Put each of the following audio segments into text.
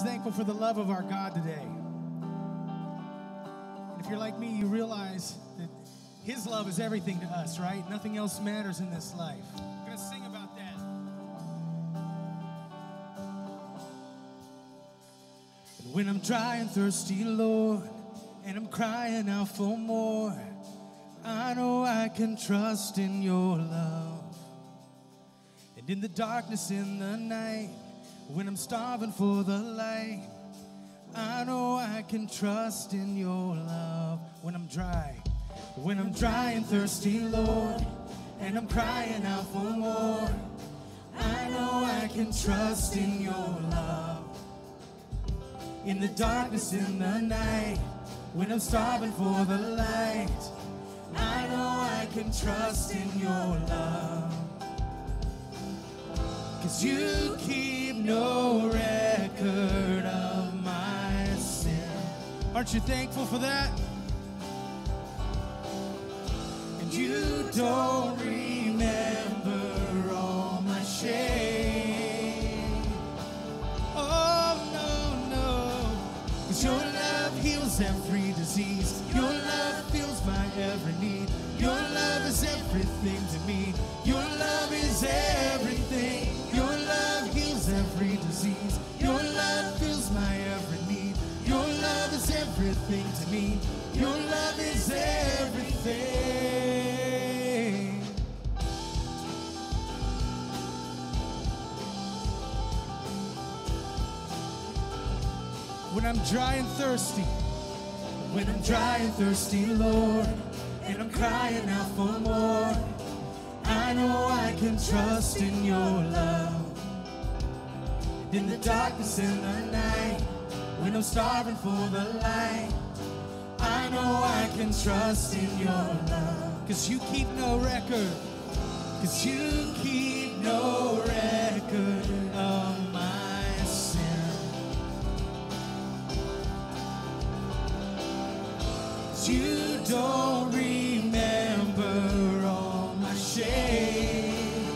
just thankful for the love of our God today. If you're like me, you realize that His love is everything to us, right? Nothing else matters in this life. Going to sing about that. When I'm dry and thirsty, Lord, and I'm crying out for more, I know I can trust in your love. And in the darkness in the night, when I'm starving for the light, I know I can trust in your love. When I'm dry, when I'm dry and thirsty, Lord, and I'm crying out for more, I know I can trust in your love. In the darkness in the night, when I'm starving for the light, I know I can trust in your love. Cause you keep no record of my sin. Aren't you thankful for that? And you don't remember all my shame. Oh, no, no. Cause your love heals every disease. Your love fills my every need. Your love is everything to me. Your love is everything. Everything to me. Your love is everything. When I'm dry and thirsty, when I'm dry and thirsty, Lord, and I'm crying out for more, I know I can trust in your love. In the darkness in the night, when I'm starving for the light, I know I can trust in your love. Cause you keep no record, cause you keep no record of my sin. You don't remember all my shame,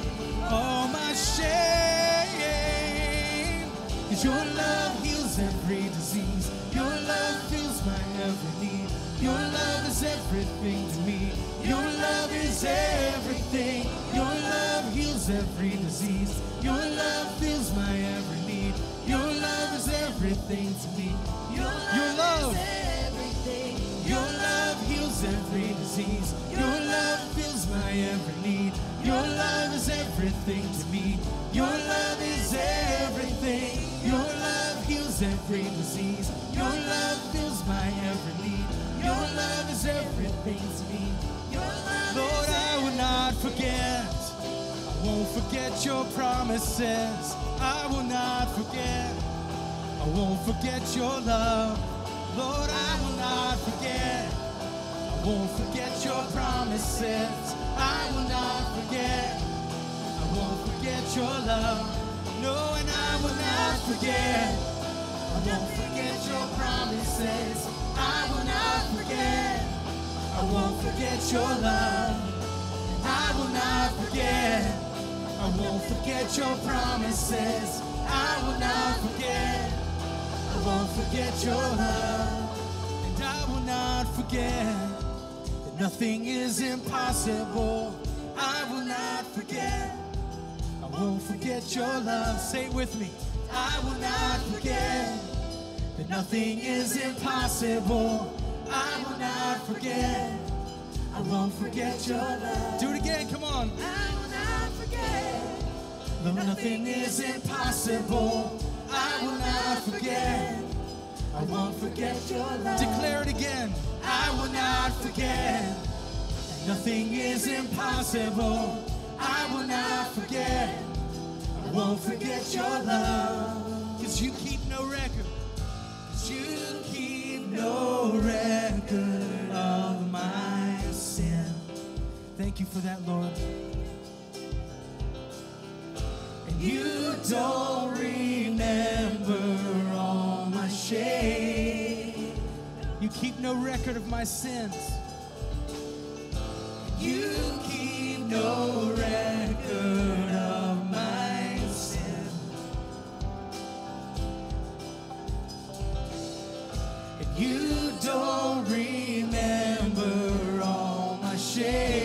all my shame. Cause your love everything to me. Your love. Your love heals every disease. Your love fills my every need. Your love is everything to me. Your love is everything. Your love heals every disease. Your love fills my every need. Your love is everything to me. Lord, I will not forget. I won't forget your promises. I will not forget. I won't forget your love. Lord, I will not forget. I won't forget your promises. I will not forget. I won't forget your love. No, and I will not forget. I won't forget your promises. I will not forget. I won't forget your love. I will not forget. I won't forget your promises. I will not forget. I won't forget your love. And I will not forget that nothing is impossible. I will not forget. I won't forget your love. Say it with me. I will not forget that nothing is impossible. I will not forget. I won't forget your love. Do it again. Come on. I will not forget. Though nothing is impossible, I will not forget. I won't forget your love. Declare it again. I will not forget. Nothing is impossible. I will not forget. I won't forget your love. Cause you keep no record. Cause you keep no record of my sin. Thank you for that, Lord. And you don't remember all my shame. You keep no record of my sins. You keep no record of my sin. You don't remember all my shame,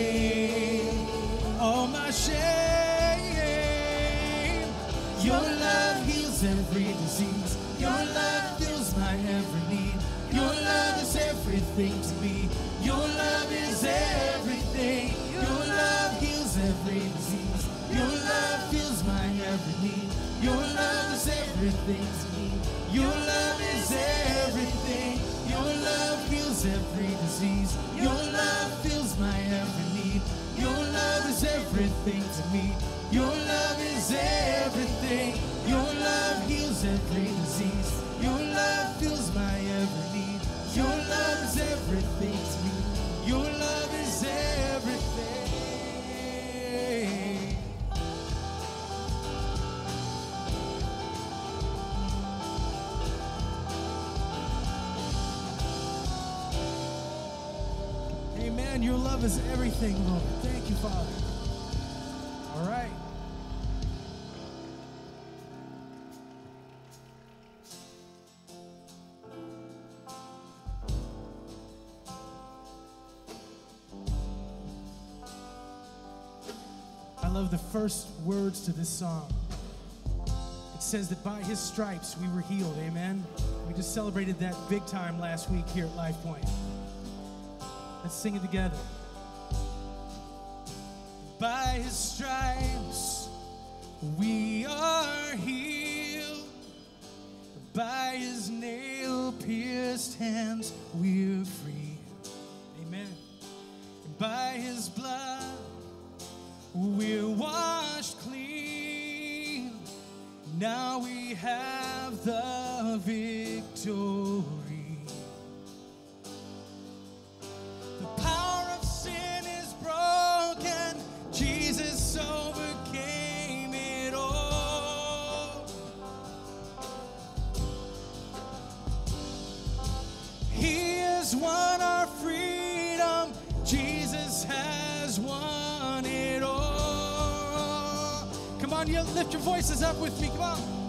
heals every disease. Your love fills my every need. Your love is everything to me. Your love is everything. Your love heals every disease. Your love fills my every need. Your love is everything to me. Your love is everything. Your love heals every disease. Your love fills my every need. Your love is everything to me. Your love is everything. Love is everything, Lord. Thank you, Father. All right. I love the first words to this song. It says that by his stripes we were healed. Amen. We just celebrated that big time last week here at Life Point. Let's sing it together. His stripes we are healed. By his nail pierced hands we're free. Amen. By his blood we're washed clean. Now we have the victory. Lift your voices up with me. Come on.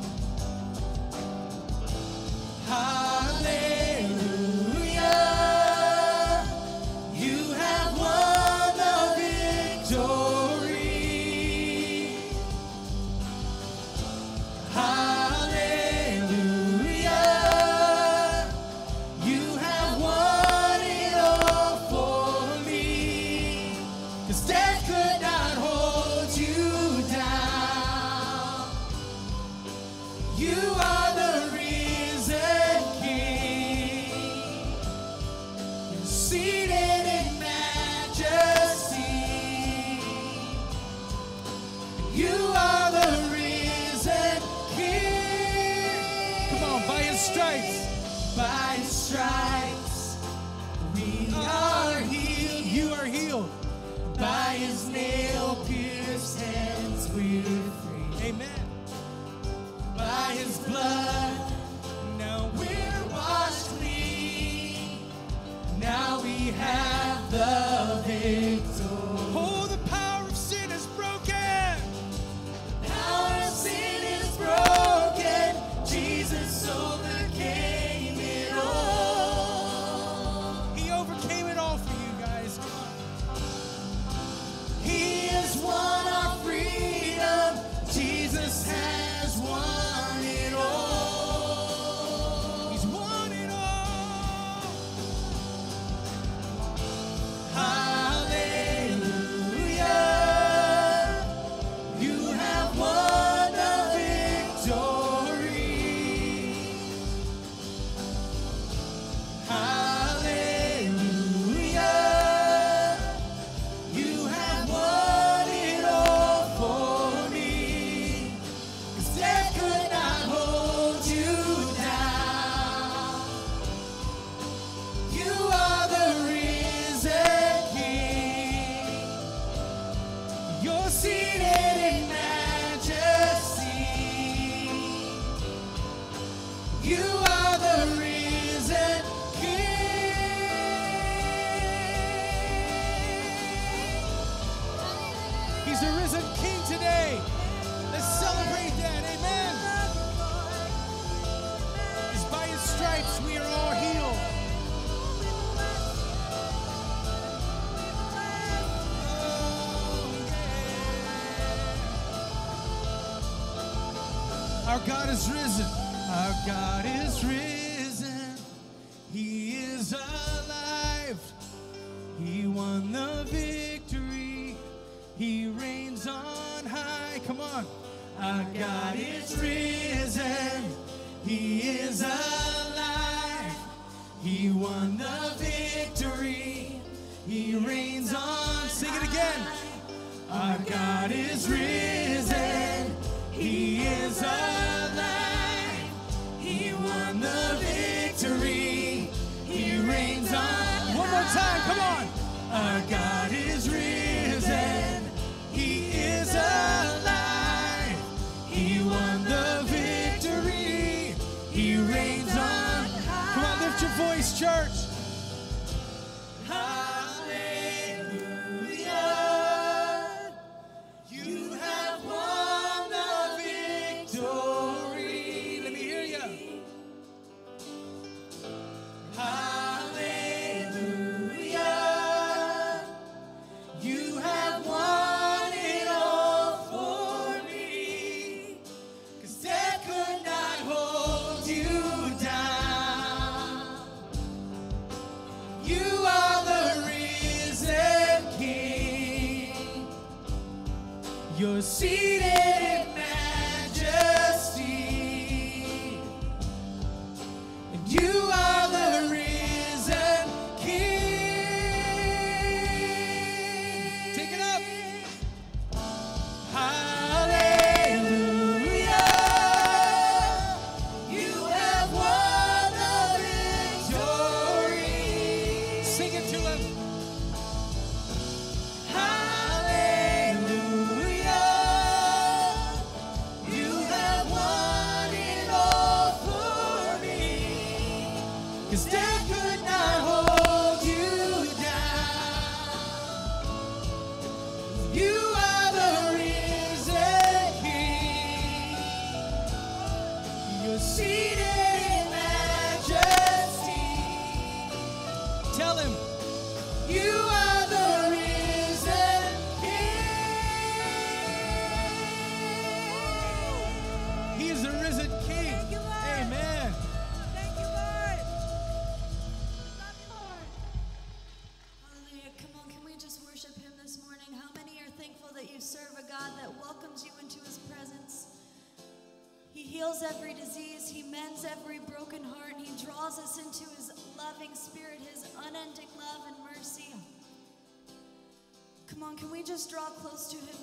We just draw close to him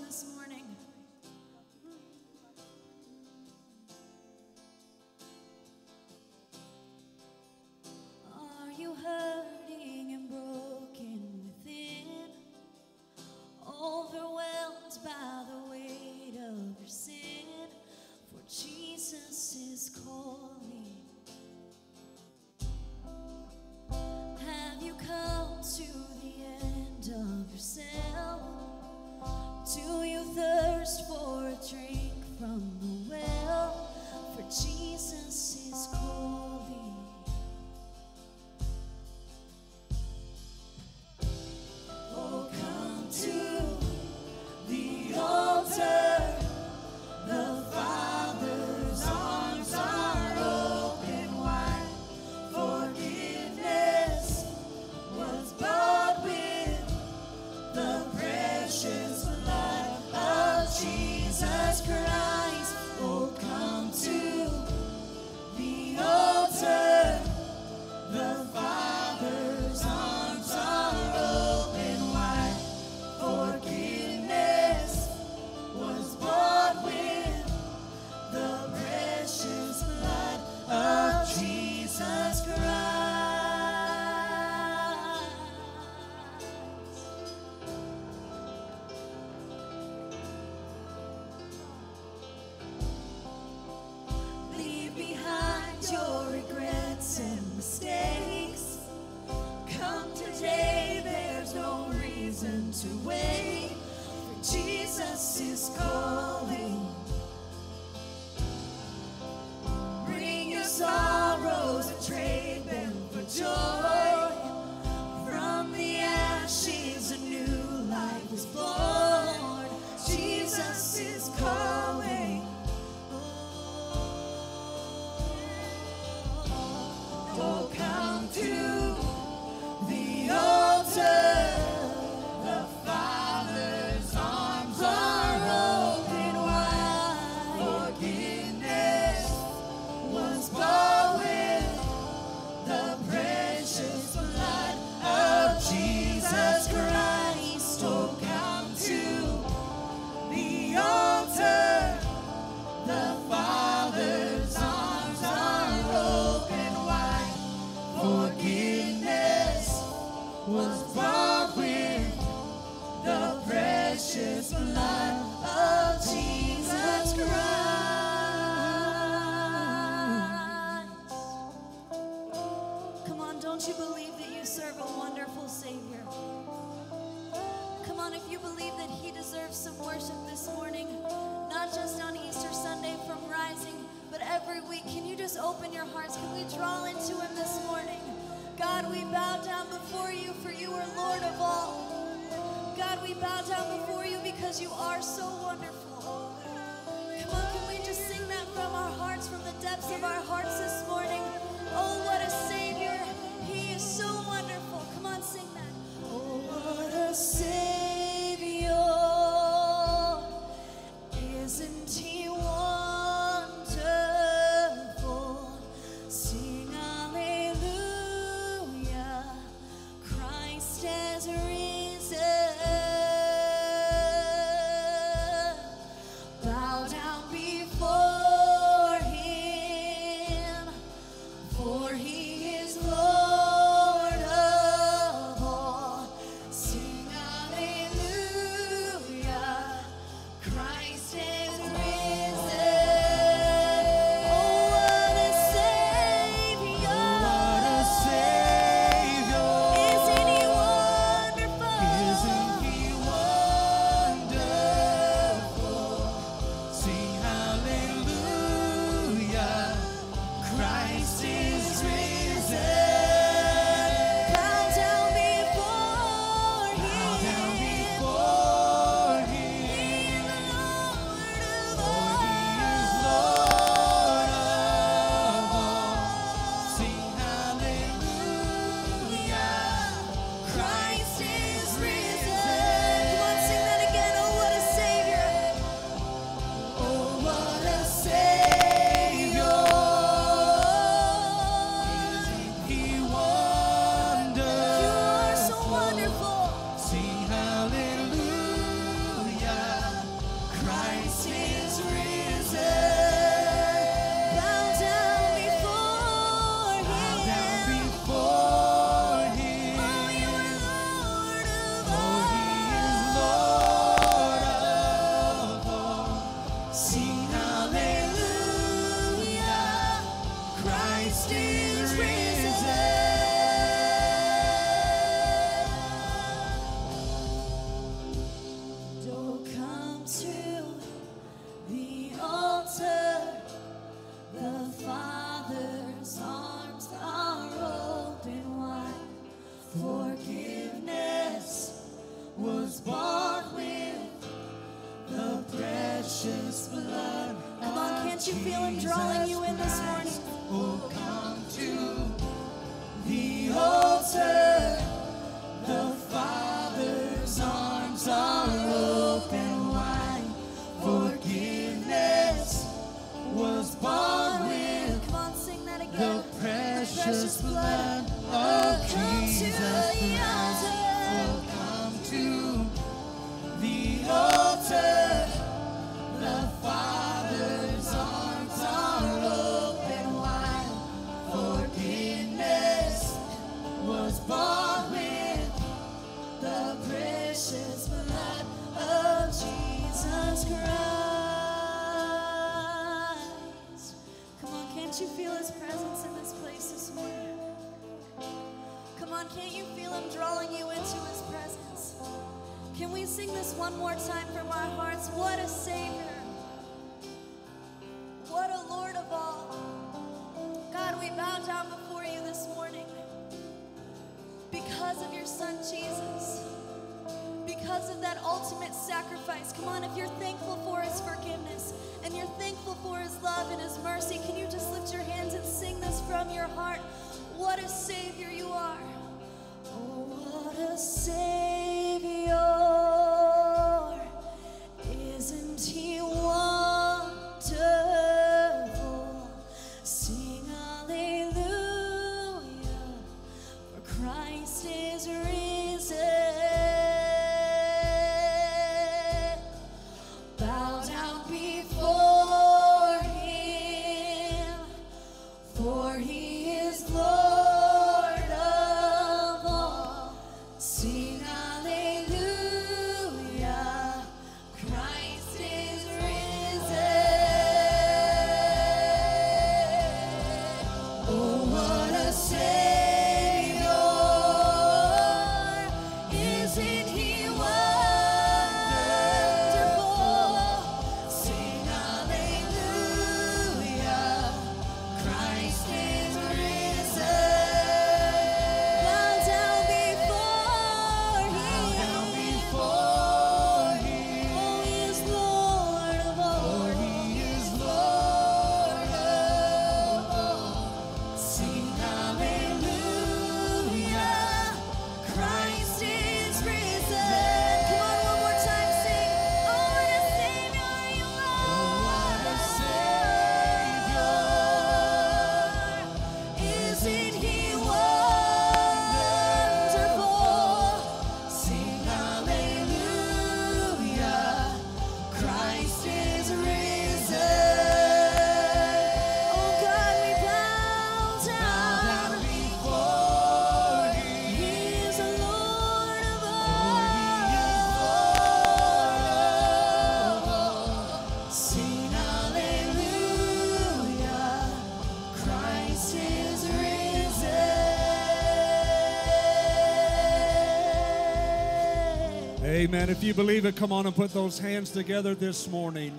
If you believe it, come on and put those hands together this morning.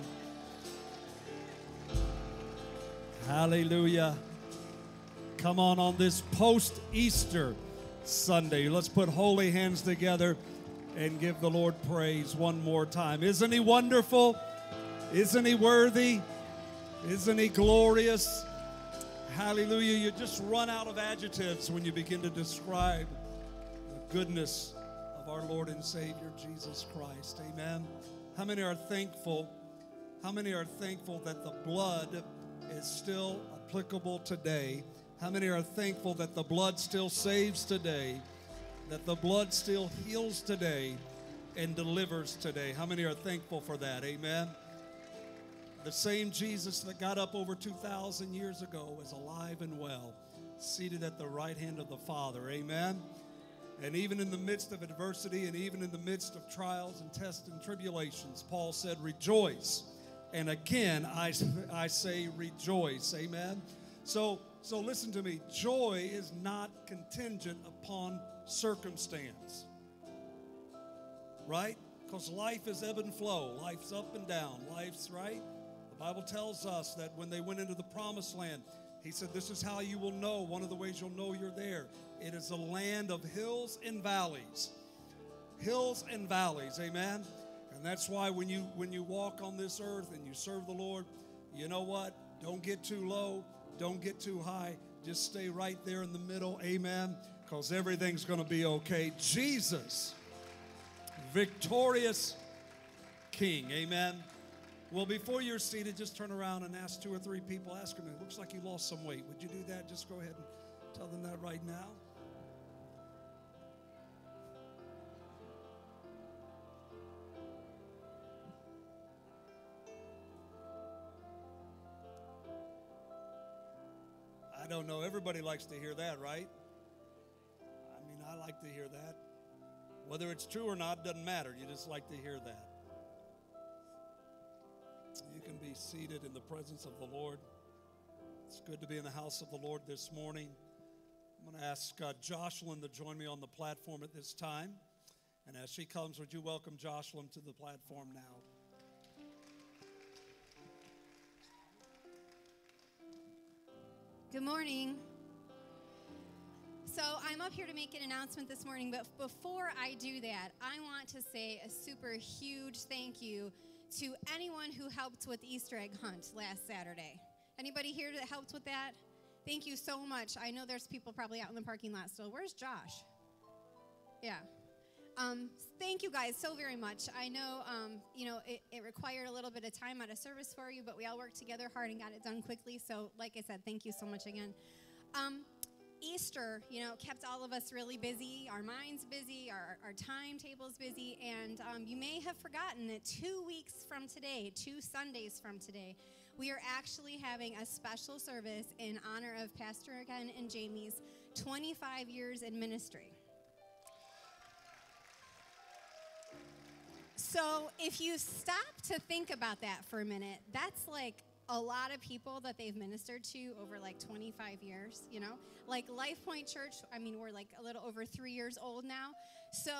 Hallelujah. Come on on this post Easter Sunday. Let's put holy hands together and give the Lord praise one more time. Isn't He wonderful? Isn't He worthy? Isn't He glorious? Hallelujah. You just run out of adjectives when you begin to describe the goodness our Lord and Savior Jesus Christ. Amen. How many are thankful? How many are thankful that the blood is still applicable today? How many are thankful that the blood still saves today? That the blood still heals today and delivers today? How many are thankful for that? Amen. The same Jesus that got up over 2,000 years ago is alive and well, seated at the right hand of the Father. Amen. And even in the midst of adversity and even in the midst of trials and tests and tribulations, Paul said, Rejoice. And again, I, I say rejoice. Amen. So, so listen to me. Joy is not contingent upon circumstance, right? Because life is ebb and flow, life's up and down, life's right. The Bible tells us that when they went into the promised land, he said, This is how you will know. One of the ways you'll know you're there. It is a land of hills and valleys. Hills and valleys, amen. And that's why when you when you walk on this earth and you serve the Lord, you know what? Don't get too low, don't get too high. Just stay right there in the middle, amen. Because everything's gonna be okay. Jesus, victorious King, amen. Well, before you're seated, just turn around and ask two or three people. Ask them, it looks like you lost some weight. Would you do that? Just go ahead and tell them that right now. I don't know. Everybody likes to hear that, right? I mean, I like to hear that. Whether it's true or not doesn't matter. You just like to hear that. You can be seated in the presence of the Lord. It's good to be in the house of the Lord this morning. I'm going to ask uh, Jocelyn to join me on the platform at this time. And as she comes, would you welcome Jocelyn to the platform now? Good morning. So, I'm up here to make an announcement this morning, but before I do that, I want to say a super huge thank you to anyone who helped with Easter egg hunt last Saturday. Anybody here that helped with that? Thank you so much. I know there's people probably out in the parking lot still. Where's Josh? Yeah. Um, thank you guys so very much. I know, um, you know, it, it required a little bit of time out of service for you, but we all worked together hard and got it done quickly. So, like I said, thank you so much again. Um, Easter, you know, kept all of us really busy, our minds busy, our, our timetables busy, and um, you may have forgotten that two weeks from today, two Sundays from today, we are actually having a special service in honor of Pastor Ken and Jamie's 25 years in ministry. So, if you stop to think about that for a minute, that's like a lot of people that they've ministered to over like 25 years, you know? Like Life Point Church, I mean, we're like a little over three years old now. So,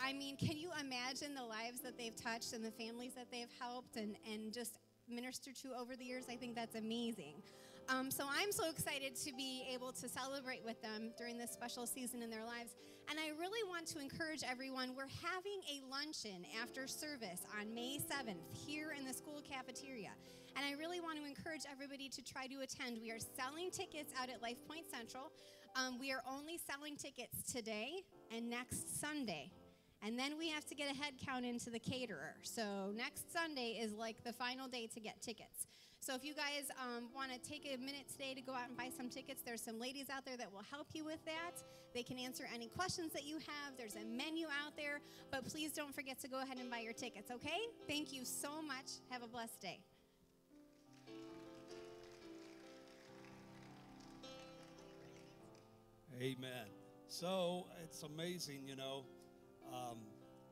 I mean, can you imagine the lives that they've touched and the families that they've helped and, and just ministered to over the years? I think that's amazing. Um, so I'm so excited to be able to celebrate with them during this special season in their lives. And I really want to encourage everyone. We're having a luncheon after service on May 7th here in the school cafeteria. And I really want to encourage everybody to try to attend. We are selling tickets out at Life Point Central. Um, we are only selling tickets today and next Sunday. And then we have to get a head count into the caterer. So next Sunday is like the final day to get tickets. So if you guys um, want to take a minute today to go out and buy some tickets, there's some ladies out there that will help you with that. They can answer any questions that you have. There's a menu out there, but please don't forget to go ahead and buy your tickets, okay? Thank you so much. Have a blessed day. Amen. So it's amazing, you know. Um,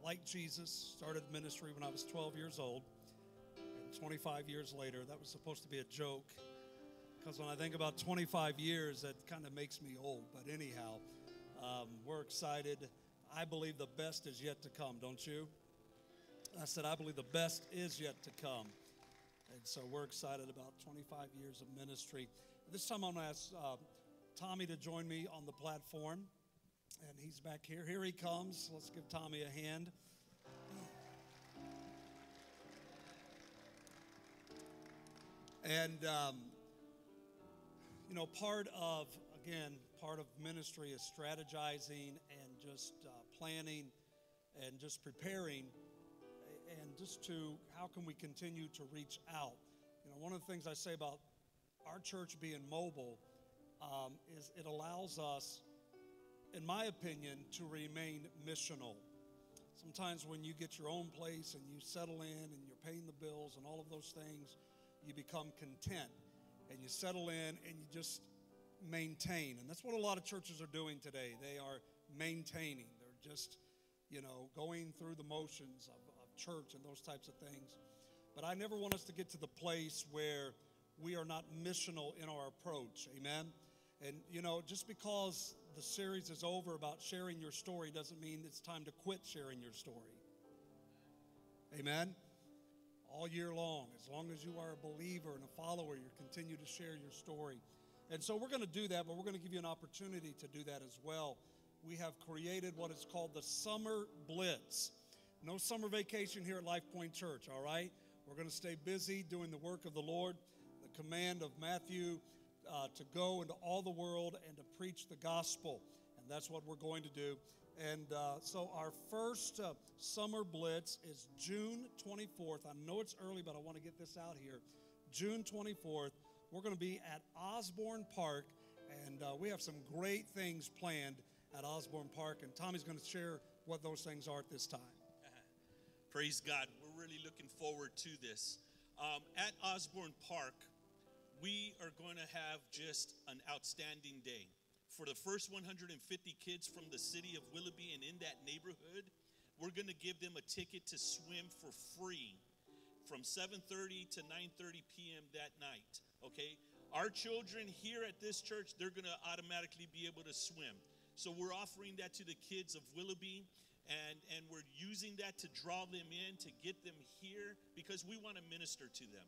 like Jesus, started ministry when I was 12 years old. And 25 years later, that was supposed to be a joke. Because when I think about 25 years, that kind of makes me old. But anyhow, um, we're excited. I believe the best is yet to come, don't you? I said, I believe the best is yet to come. And so we're excited about 25 years of ministry. This time I'm going to ask uh, Tommy to join me on the platform. And he's back here. Here he comes. Let's give Tommy a hand. And, um, you know, part of, again, part of ministry is strategizing and just uh, planning and just preparing and just to how can we continue to reach out. You know, one of the things I say about our church being mobile um, is it allows us, in my opinion, to remain missional. Sometimes when you get your own place and you settle in and you're paying the bills and all of those things, you become content and you settle in and you just maintain. And that's what a lot of churches are doing today. They are maintaining. They're just, you know, going through the motions of, of church and those types of things. But I never want us to get to the place where we are not missional in our approach. Amen. And, you know, just because the series is over about sharing your story doesn't mean it's time to quit sharing your story. Amen? All year long, as long as you are a believer and a follower, you continue to share your story. And so we're going to do that, but we're going to give you an opportunity to do that as well. We have created what is called the Summer Blitz. No summer vacation here at Life Point Church, all right? We're going to stay busy doing the work of the Lord. The command of Matthew uh, to go into all the world and to preach the gospel. And that's what we're going to do. And uh, so our first uh, summer blitz is June 24th. I know it's early, but I want to get this out here. June 24th, we're going to be at Osborne Park, and uh, we have some great things planned at Osborne Park. And Tommy's going to share what those things are at this time. Praise God. We're really looking forward to this. Um, at Osborne Park, we are going to have just an outstanding day. For the first 150 kids from the city of Willoughby and in that neighborhood, we're going to give them a ticket to swim for free from 7:30 to 9:30 p.m. that night. Okay? Our children here at this church, they're going to automatically be able to swim. So we're offering that to the kids of Willoughby and and we're using that to draw them in to get them here because we want to minister to them.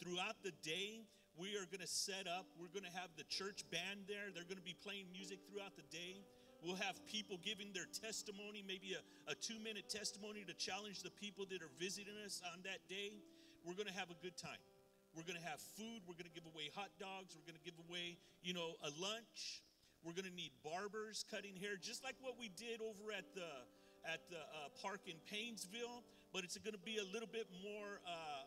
Throughout the day, we are going to set up, we're going to have the church band there. They're going to be playing music throughout the day. We'll have people giving their testimony, maybe a, a two minute testimony to challenge the people that are visiting us on that day. We're going to have a good time. We're going to have food. We're going to give away hot dogs. We're going to give away, you know, a lunch. We're going to need barbers cutting hair, just like what we did over at the at the uh, park in Painesville. But it's going to be a little bit more. Uh,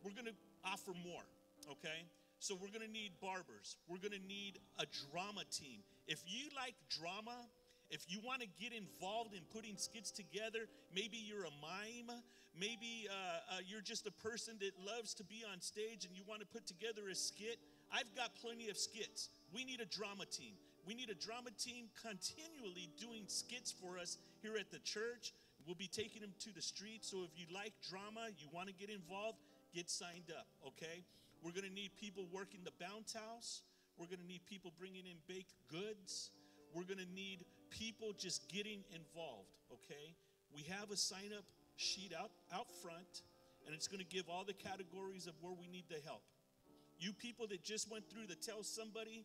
we're going to offer more. Okay. So we're going to need barbers. We're going to need a drama team. If you like drama If you want to get involved in putting skits together, maybe you're a mime, maybe uh, uh, you're just a person that loves to be on stage and you want to put together a skit. I've got plenty of skits. We need a drama team. We need a drama team continually doing skits for us here at the church. We'll be taking them to the street. So if you like drama, you want to get involved, get signed up, okay? We're going to need people working the bounce house. We're going to need people bringing in baked goods. We're going to need people just getting involved, okay? We have a sign up sheet out, out front, and it's going to give all the categories of where we need the help. You people that just went through to tell somebody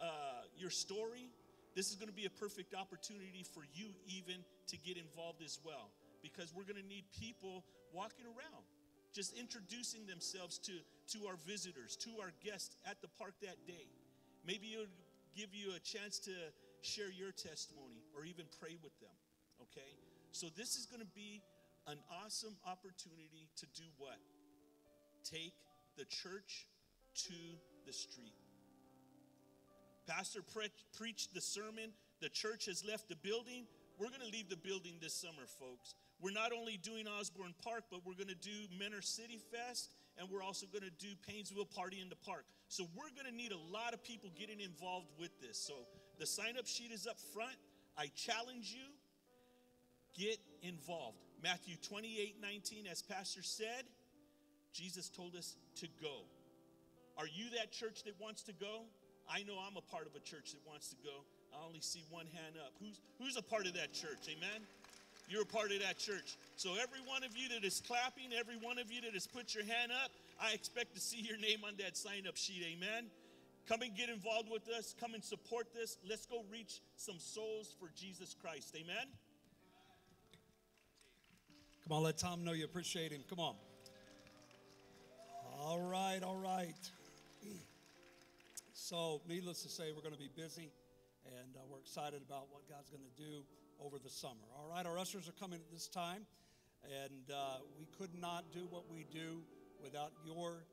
uh, your story, this is going to be a perfect opportunity for you even to get involved as well because we're going to need people walking around just introducing themselves to, to our visitors, to our guests at the park that day. Maybe it'll give you a chance to share your testimony or even pray with them, okay? So, this is going to be an awesome opportunity to do what? Take the church to the street. Pastor pre- preached the sermon. The church has left the building. We're going to leave the building this summer, folks. We're not only doing Osborne Park, but we're going to do Mentor City Fest, and we're also going to do Painesville Party in the Park. So we're going to need a lot of people getting involved with this. So the sign up sheet is up front. I challenge you, get involved. Matthew 28 19, as Pastor said, Jesus told us to go. Are you that church that wants to go? I know I'm a part of a church that wants to go. I only see one hand up. Who's, who's a part of that church? Amen? You're a part of that church. So, every one of you that is clapping, every one of you that has put your hand up, I expect to see your name on that sign up sheet. Amen. Come and get involved with us. Come and support this. Let's go reach some souls for Jesus Christ. Amen. Come on, let Tom know you appreciate him. Come on. All right, all right. So, needless to say, we're going to be busy and uh, we're excited about what God's going to do over the summer. All right, our ushers are coming at this time, and uh, we could not do what we do without your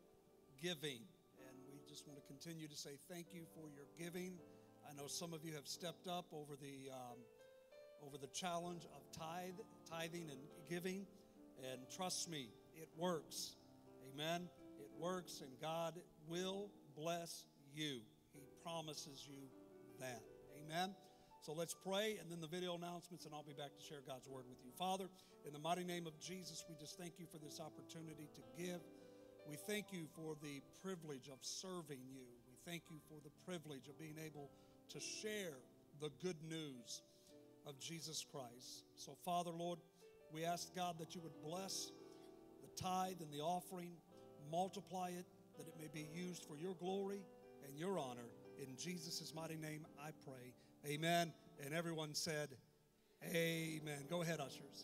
giving. And we just want to continue to say thank you for your giving. I know some of you have stepped up over the um, over the challenge of tithe, tithing and giving, and trust me, it works. Amen. It works, and God will bless you. He promises you that. Amen. So let's pray and then the video announcements, and I'll be back to share God's word with you. Father, in the mighty name of Jesus, we just thank you for this opportunity to give. We thank you for the privilege of serving you. We thank you for the privilege of being able to share the good news of Jesus Christ. So, Father, Lord, we ask God that you would bless the tithe and the offering, multiply it, that it may be used for your glory and your honor. In Jesus' mighty name, I pray. Amen. And everyone said, Amen. Go ahead, ushers.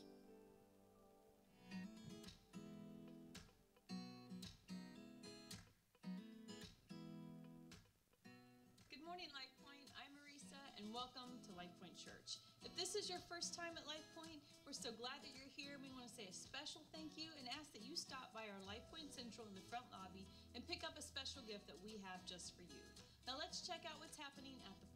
Good morning, Life Point. I'm Marisa, and welcome to Life Point Church. If this is your first time at Life Point, we're so glad that you're here. We want to say a special thank you and ask that you stop by our Life Point Central in the front lobby and pick up a special gift that we have just for you. Now, let's check out what's happening at the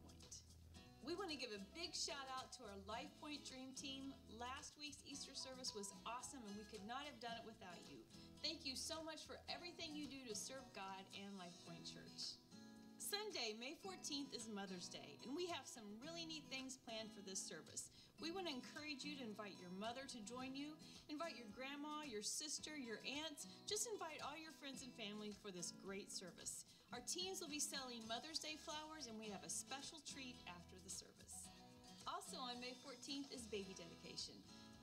we want to give a big shout out to our Life Point Dream Team. Last week's Easter service was awesome, and we could not have done it without you. Thank you so much for everything you do to serve God and Life Point Church. Sunday, May 14th, is Mother's Day, and we have some really neat things planned for this service. We want to encourage you to invite your mother to join you, invite your grandma, your sister, your aunts, just invite all your friends and family for this great service. Our teens will be selling Mother's Day flowers, and we have a special treat after. Also on May 14th is baby dedication.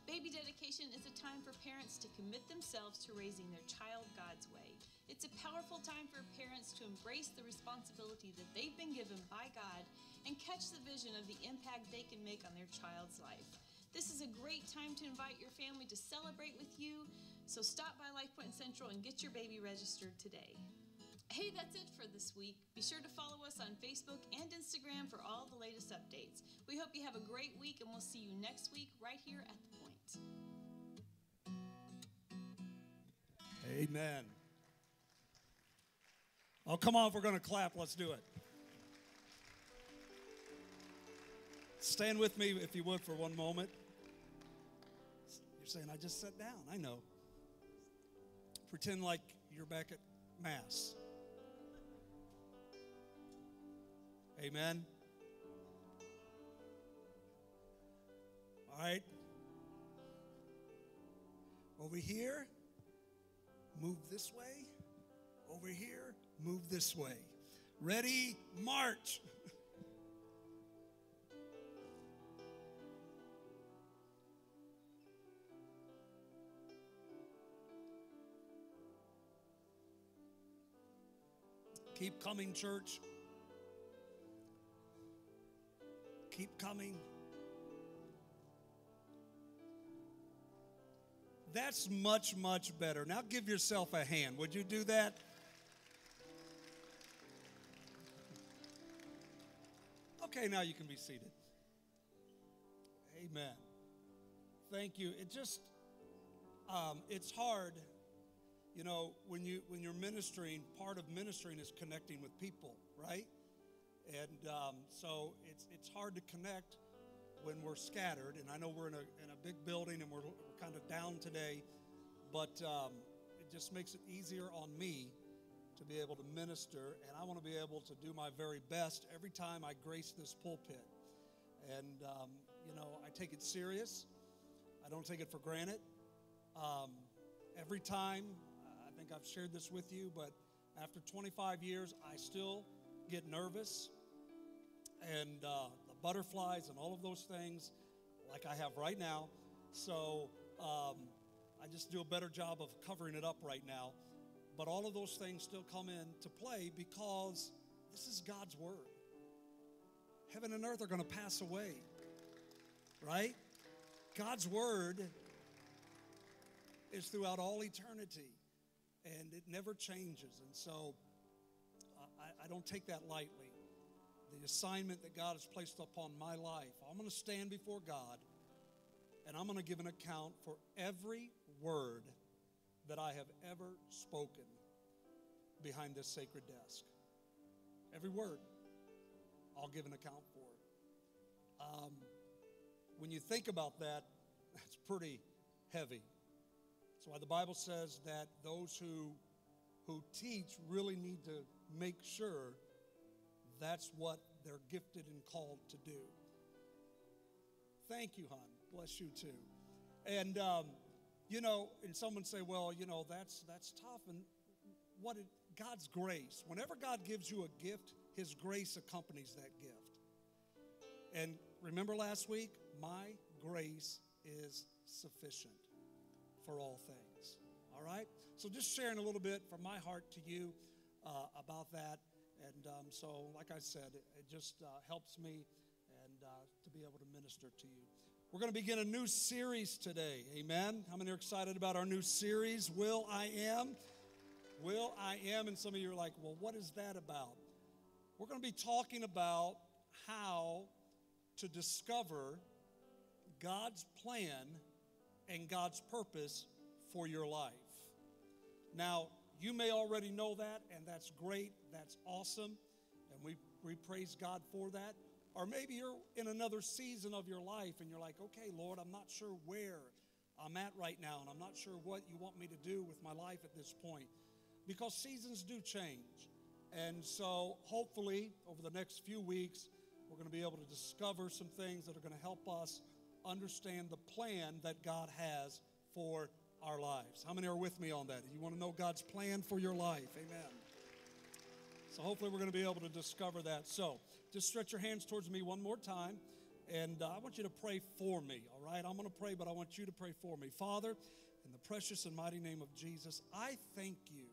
Baby dedication is a time for parents to commit themselves to raising their child God's way. It's a powerful time for parents to embrace the responsibility that they've been given by God and catch the vision of the impact they can make on their child's life. This is a great time to invite your family to celebrate with you, so stop by LifePoint Central and get your baby registered today. Hey, that's it for this week. Be sure to follow us on Facebook and Instagram for all the latest updates. We hope you have a great week, and we'll see you next week right here at The Point. Amen. Oh, come on, if we're going to clap, let's do it. Stand with me, if you would, for one moment. You're saying, I just sat down. I know. Pretend like you're back at Mass. Amen. All right. Over here, move this way. Over here, move this way. Ready, march. Keep coming, church. Keep coming. That's much, much better. Now give yourself a hand. Would you do that? Okay, now you can be seated. Amen. Thank you. It just, um, it's hard, you know, when you when you're ministering. Part of ministering is connecting with people, right? And um, so it's it's hard to connect when we're scattered. And I know we're in a in a big building and we're, we're kind of down today, but um, it just makes it easier on me to be able to minister. And I want to be able to do my very best every time I grace this pulpit. And um, you know, I take it serious. I don't take it for granted. Um, every time, I think I've shared this with you, but after 25 years, I still get nervous and uh, the butterflies and all of those things, like I have right now. So um, I just do a better job of covering it up right now. But all of those things still come into play because this is God's Word. Heaven and earth are going to pass away, right? God's Word is throughout all eternity and it never changes. And so I, don't take that lightly. The assignment that God has placed upon my life, I'm going to stand before God and I'm going to give an account for every word that I have ever spoken behind this sacred desk. Every word, I'll give an account for. Um, when you think about that, that's pretty heavy. That's why the Bible says that those who who teach really need to make sure that's what they're gifted and called to do. Thank you, hon. Bless you too. And um, you know, and someone say, "Well, you know, that's that's tough." And what it, God's grace. Whenever God gives you a gift, His grace accompanies that gift. And remember last week, my grace is sufficient for all things. All right? So just sharing a little bit from my heart to you uh, about that. And um, so, like I said, it, it just uh, helps me and uh, to be able to minister to you. We're going to begin a new series today. Amen. How many are excited about our new series, Will I Am? Will I Am. And some of you are like, well, what is that about? We're going to be talking about how to discover God's plan and God's purpose for your life. Now, you may already know that, and that's great, that's awesome, and we, we praise God for that. Or maybe you're in another season of your life and you're like, okay, Lord, I'm not sure where I'm at right now, and I'm not sure what you want me to do with my life at this point. Because seasons do change. And so, hopefully, over the next few weeks, we're going to be able to discover some things that are going to help us understand the plan that God has for our lives. How many are with me on that? You want to know God's plan for your life? Amen. So hopefully we're going to be able to discover that. So just stretch your hands towards me one more time. And uh, I want you to pray for me, all right? I'm going to pray, but I want you to pray for me. Father, in the precious and mighty name of Jesus, I thank you.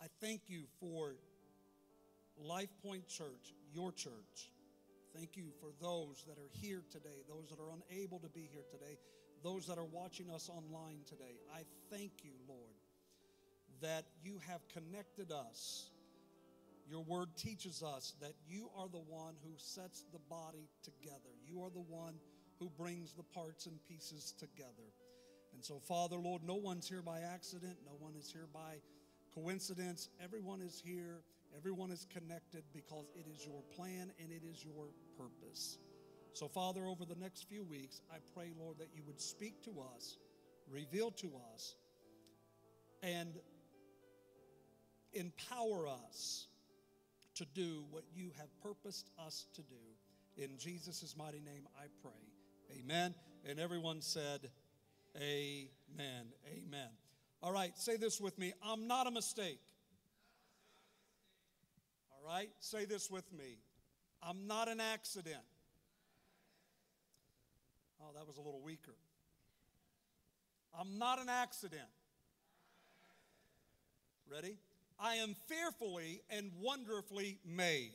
I thank you for Life Point Church, your church. Thank you for those that are here today, those that are unable to be here today, those that are watching us online today. I thank you, Lord, that you have connected us. Your word teaches us that you are the one who sets the body together. You are the one who brings the parts and pieces together. And so, Father, Lord, no one's here by accident, no one is here by coincidence. Everyone is here, everyone is connected because it is your plan and it is your purpose. So, Father, over the next few weeks, I pray, Lord, that you would speak to us, reveal to us, and empower us to do what you have purposed us to do. In Jesus' mighty name, I pray. Amen. And everyone said, Amen. Amen. All right, say this with me I'm not a mistake. All right, say this with me I'm not an accident. Oh, that was a little weaker. I'm not an accident. Ready? I am fearfully and wonderfully made.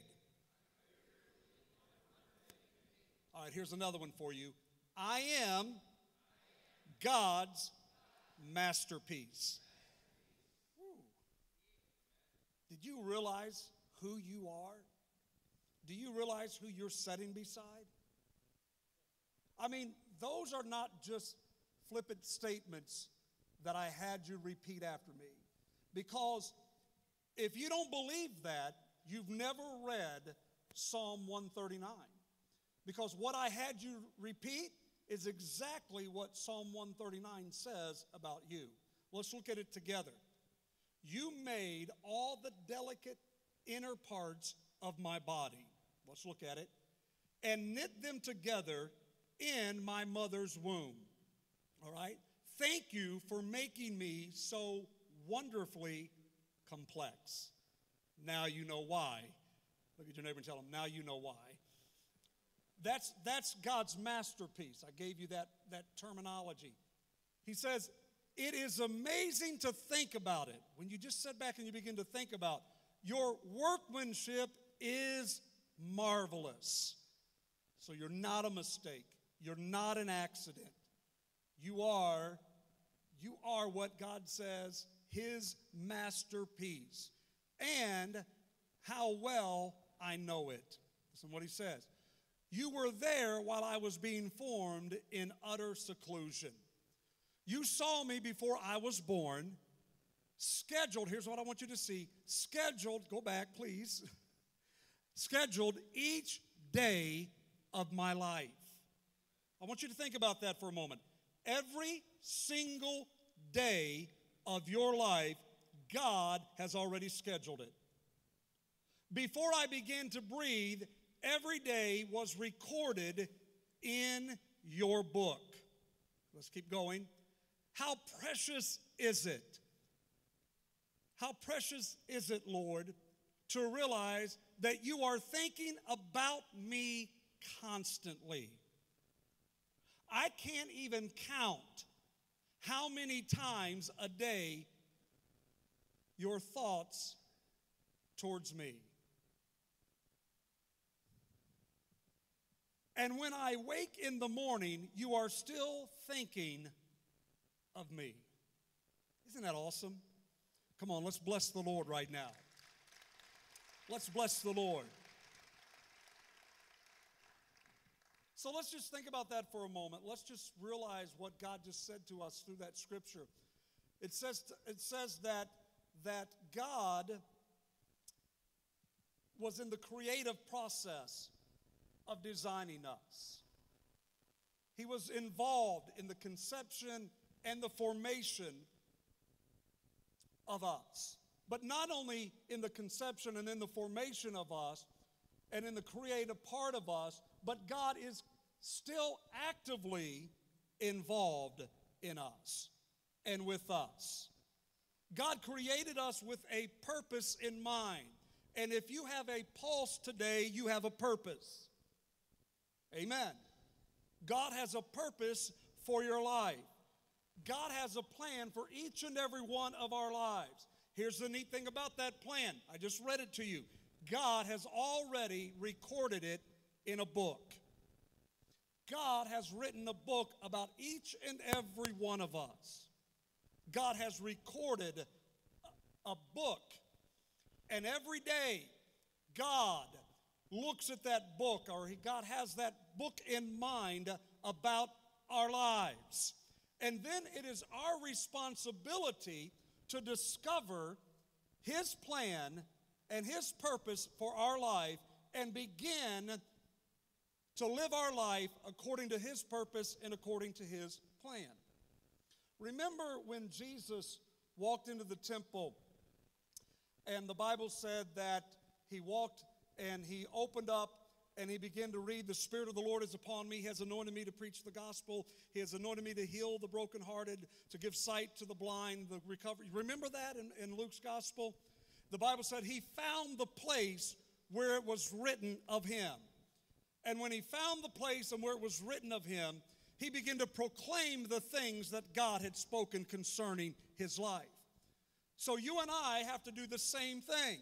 All right, here's another one for you. I am God's masterpiece. Woo. Did you realize who you are? Do you realize who you're setting beside? I mean, those are not just flippant statements that I had you repeat after me. Because if you don't believe that, you've never read Psalm 139. Because what I had you repeat is exactly what Psalm 139 says about you. Let's look at it together. You made all the delicate inner parts of my body. Let's look at it. And knit them together in my mother's womb. All right? Thank you for making me so wonderfully complex. Now you know why. Look at your neighbor and tell them, now you know why. That's, that's God's masterpiece. I gave you that, that terminology. He says, it is amazing to think about it. When you just sit back and you begin to think about your workmanship is marvelous. So you're not a mistake. You're not an accident. You are you are what God says his masterpiece. And how well I know it. Listen what he says. You were there while I was being formed in utter seclusion. You saw me before I was born, scheduled, here's what I want you to see scheduled, go back, please, scheduled each day of my life. I want you to think about that for a moment. Every single day of your life, God has already scheduled it. Before I began to breathe, every day was recorded in your book. Let's keep going. How precious is it? How precious is it, Lord, to realize that you are thinking about me constantly? I can't even count how many times a day your thoughts towards me. And when I wake in the morning, you are still thinking of me. Isn't that awesome? Come on, let's bless the Lord right now. Let's bless the Lord. So let's just think about that for a moment. Let's just realize what God just said to us through that scripture. It says, it says that, that God was in the creative process of designing us. He was involved in the conception and the formation of us. But not only in the conception and in the formation of us and in the creative part of us, but God is still actively involved in us and with us. God created us with a purpose in mind. And if you have a pulse today, you have a purpose. Amen. God has a purpose for your life. God has a plan for each and every one of our lives. Here's the neat thing about that plan. I just read it to you. God has already recorded it in a book. God has written a book about each and every one of us. God has recorded a book. And every day, God looks at that book, or God has that book in mind about our lives. And then it is our responsibility to discover His plan and His purpose for our life and begin to live our life according to His purpose and according to His plan. Remember when Jesus walked into the temple and the Bible said that he walked and he opened up and he began to read, The Spirit of the Lord is upon me. He has anointed me to preach the gospel. He has anointed me to heal the brokenhearted, to give sight to the blind, the recovery. Remember that in, in Luke's gospel? The Bible said he found the place where it was written of him. And when he found the place and where it was written of him, he began to proclaim the things that God had spoken concerning his life. So you and I have to do the same thing.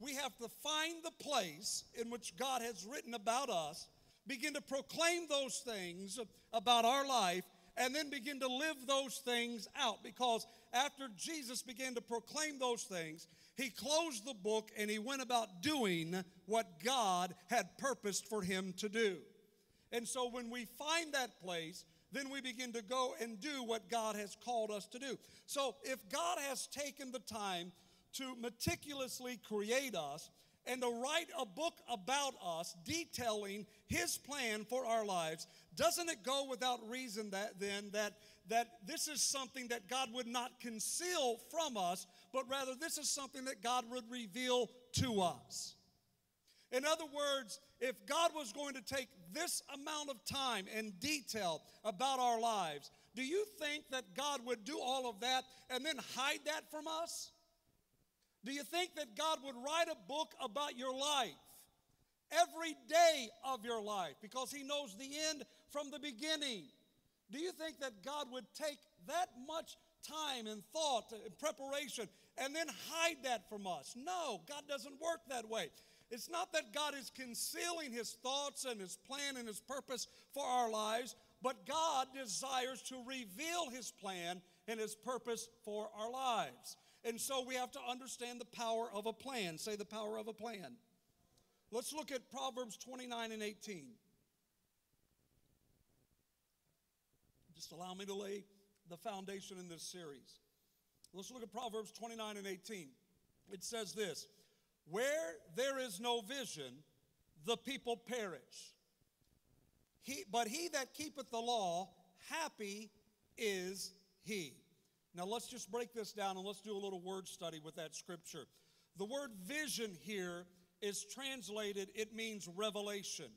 We have to find the place in which God has written about us, begin to proclaim those things about our life, and then begin to live those things out. Because after Jesus began to proclaim those things, he closed the book and he went about doing what God had purposed for him to do. And so when we find that place, then we begin to go and do what God has called us to do. So if God has taken the time to meticulously create us and to write a book about us detailing his plan for our lives, doesn't it go without reason that then that that this is something that God would not conceal from us, but rather this is something that God would reveal to us. In other words, if God was going to take this amount of time and detail about our lives, do you think that God would do all of that and then hide that from us? Do you think that God would write a book about your life, every day of your life, because He knows the end from the beginning? Do you think that God would take that much time and thought and preparation and then hide that from us? No, God doesn't work that way. It's not that God is concealing his thoughts and his plan and his purpose for our lives, but God desires to reveal his plan and his purpose for our lives. And so we have to understand the power of a plan. Say the power of a plan. Let's look at Proverbs 29 and 18. Just allow me to lay the foundation in this series. Let's look at Proverbs 29 and 18. It says this Where there is no vision, the people perish. He, but he that keepeth the law, happy is he. Now let's just break this down and let's do a little word study with that scripture. The word vision here is translated, it means revelation.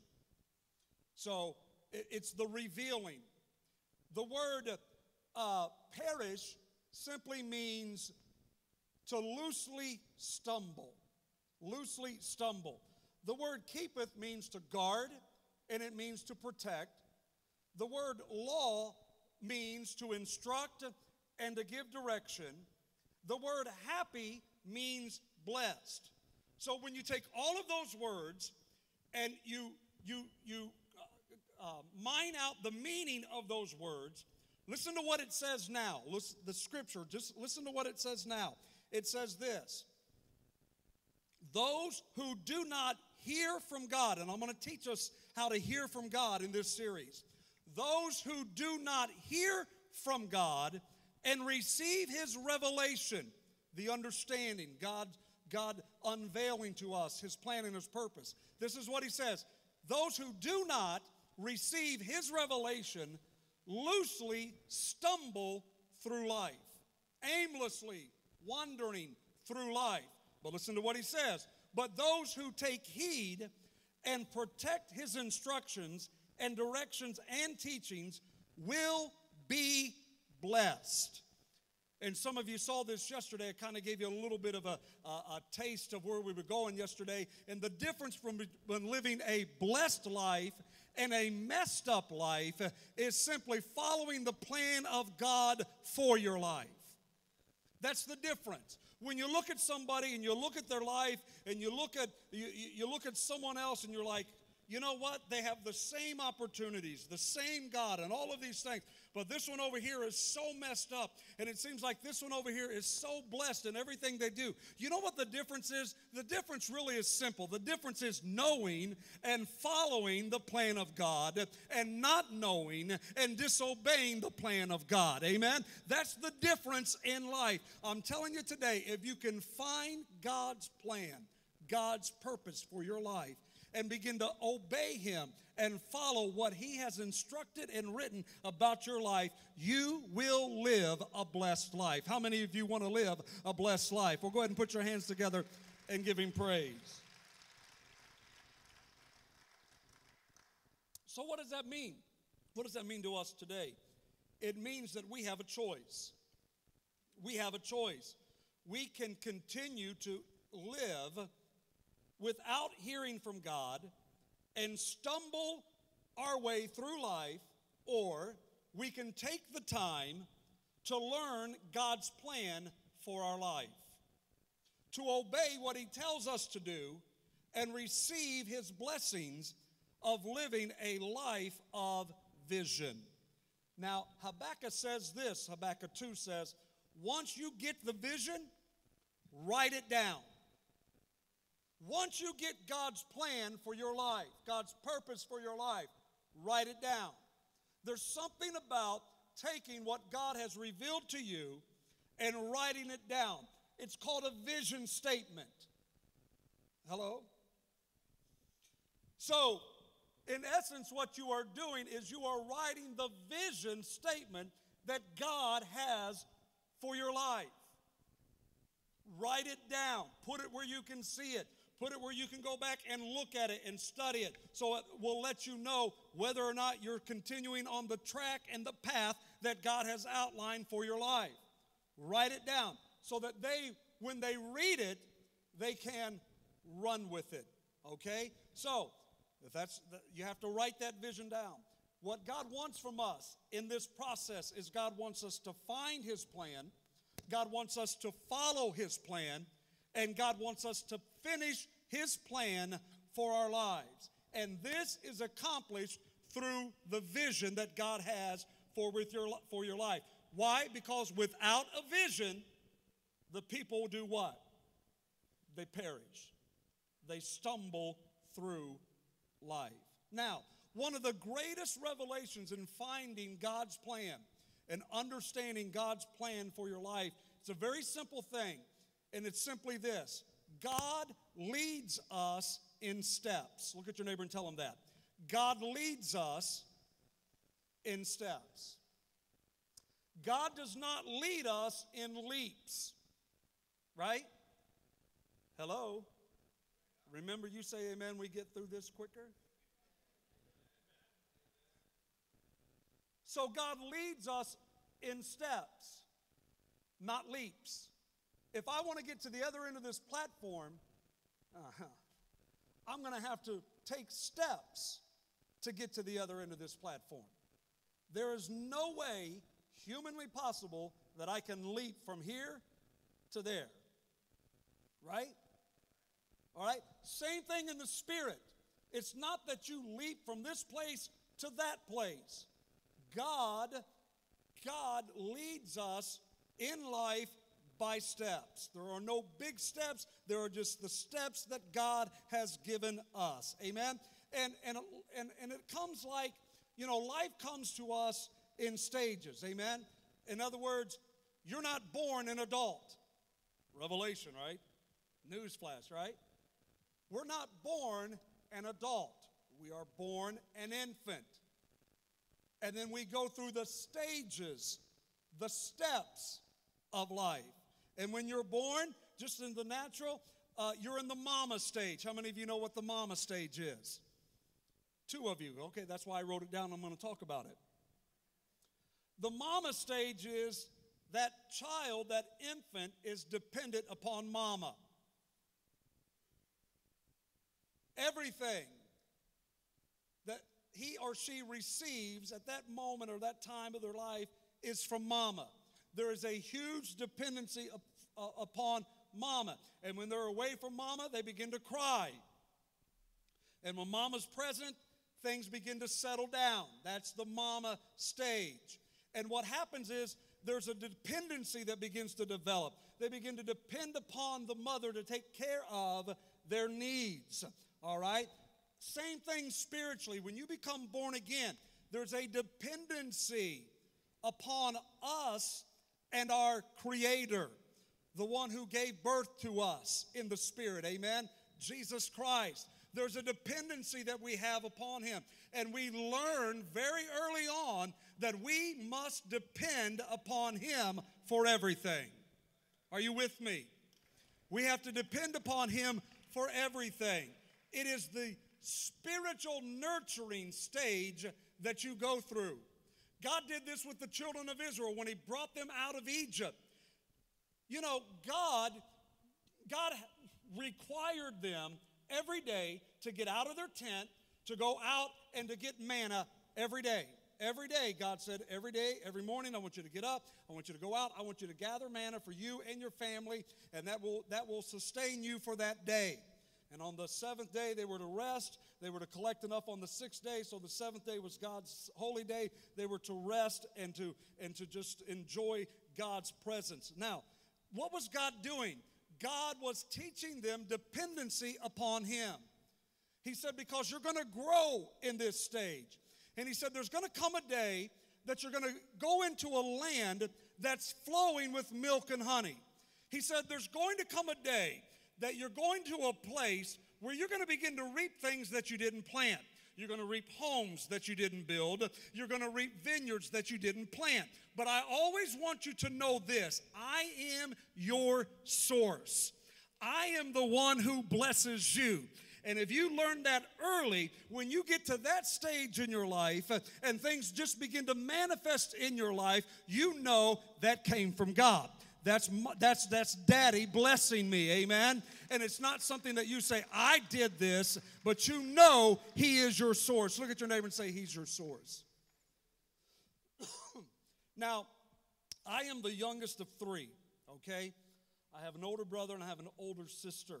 So it's the revealing. The word uh, perish simply means to loosely stumble. Loosely stumble. The word keepeth means to guard and it means to protect. The word law means to instruct and to give direction. The word happy means blessed. So when you take all of those words and you you you uh, mine out the meaning of those words, listen to what it says now. Listen, the scripture, just listen to what it says now. It says this Those who do not hear from God, and I'm going to teach us how to hear from God in this series. Those who do not hear from God and receive His revelation, the understanding, God, God unveiling to us His plan and His purpose. This is what He says Those who do not receive his revelation loosely stumble through life, aimlessly wandering through life. But listen to what he says. But those who take heed and protect his instructions and directions and teachings will be blessed. And some of you saw this yesterday. I kind of gave you a little bit of a, a, a, taste of where we were going yesterday. And the difference from living a blessed life and a messed up life is simply following the plan of God for your life. That's the difference. When you look at somebody and you look at their life and you look at you, you look at someone else and you're like, you know what? They have the same opportunities, the same God, and all of these things. But this one over here is so messed up. And it seems like this one over here is so blessed in everything they do. You know what the difference is? The difference really is simple. The difference is knowing and following the plan of God and not knowing and disobeying the plan of God. Amen? That's the difference in life. I'm telling you today, if you can find God's plan, God's purpose for your life, and begin to obey Him and follow what He has instructed and written about your life, you will live a blessed life. How many of you want to live a blessed life? Well, go ahead and put your hands together and give Him praise. So, what does that mean? What does that mean to us today? It means that we have a choice. We have a choice. We can continue to live without hearing from God and stumble our way through life, or we can take the time to learn God's plan for our life, to obey what He tells us to do, and receive His blessings of living a life of vision. Now, Habakkuk says this Habakkuk 2 says, once you get the vision, write it down. Once you get God's plan for your life, God's purpose for your life, write it down. There's something about taking what God has revealed to you and writing it down. It's called a vision statement. Hello? So, in essence, what you are doing is you are writing the vision statement that God has for your life. Write it down, put it where you can see it, put it where you can go back and look at it and study it. So it will let you know whether or not you're continuing on the track and the path that God has outlined for your life. Write it down so that they, when they read it, they can run with it. Okay? So, if that's the, you have to write that vision down. What God wants from us in this process is God wants us to find His plan, God wants us to follow His plan, and God wants us to finish His plan for our lives. And this is accomplished through the vision that God has for, with your, for your life. Why? Because without a vision, the people do what? They perish. They stumble through life. Now, one of the greatest revelations in finding God's plan and understanding God's plan for your life, it's a very simple thing, and it's simply this God leads us in steps. Look at your neighbor and tell him that. God leads us in steps. God does not lead us in leaps, right? Hello? Remember, you say amen, we get through this quicker? So God leads us in steps, not leaps. If I want to get to the other end of this platform, uh-huh, I'm going to have to take steps to get to the other end of this platform. There is no way humanly possible that I can leap from here to there. Right? All right? Same thing in the spirit. It's not that you leap from this place to that place. God God leads us in life by steps. There are no big steps, there are just the steps that God has given us. Amen. And and and, and it comes like, you know, life comes to us in stages. Amen. In other words, you're not born an adult. Revelation, right? Newsflash, right? We're not born an adult. We are born an infant. And then we go through the stages, the steps of life. And when you're born, just in the natural, uh, you're in the mama stage. How many of you know what the mama stage is? Two of you. Okay, that's why I wrote it down. I'm going to talk about it. The mama stage is that child, that infant, is dependent upon mama. Everything that he or she receives at that moment or that time of their life is from mama. There is a huge dependency uh, upon mama. And when they're away from mama, they begin to cry. And when mama's present, things begin to settle down. That's the mama stage. And what happens is there's a dependency that begins to develop. They begin to depend upon the mother to take care of their needs. All right? Same thing spiritually. When you become born again, there's a dependency upon us and our Creator, the one who gave birth to us in the Spirit. Amen? Jesus Christ. There's a dependency that we have upon Him. And we learn very early on that we must depend upon Him for everything. Are you with me? We have to depend upon Him for everything. It is the spiritual nurturing stage that you go through. God did this with the children of Israel when He brought them out of Egypt. You know, God, God required them every day to get out of their tent, to go out and to get manna every day. Every day, God said, every day, every morning, I want you to get up. I want you to go out. I want you to gather manna for you and your family, and that will, that will sustain you for that day. And on the seventh day, they were to rest. They were to collect enough on the sixth day. So the seventh day was God's holy day. They were to rest and to, and to just enjoy God's presence. Now, what was God doing? God was teaching them dependency upon Him. He said, because you're going to grow in this stage. And He said, there's going to come a day that you're going to go into a land that's flowing with milk and honey. He said, there's going to come a day that you're going to a place where you're going to begin to reap things that you didn't plant. You're going to reap homes that you didn't build. You're going to reap vineyards that you didn't plant. But I always want you to know this I am your source. I am the one who blesses you. And if you learn that early, when you get to that stage in your life uh, and things just begin to manifest in your life, you know that came from God. That's, that's, that's daddy blessing me, amen? And it's not something that you say, I did this, but you know he is your source. Look at your neighbor and say, He's your source. now, I am the youngest of three, okay? I have an older brother and I have an older sister.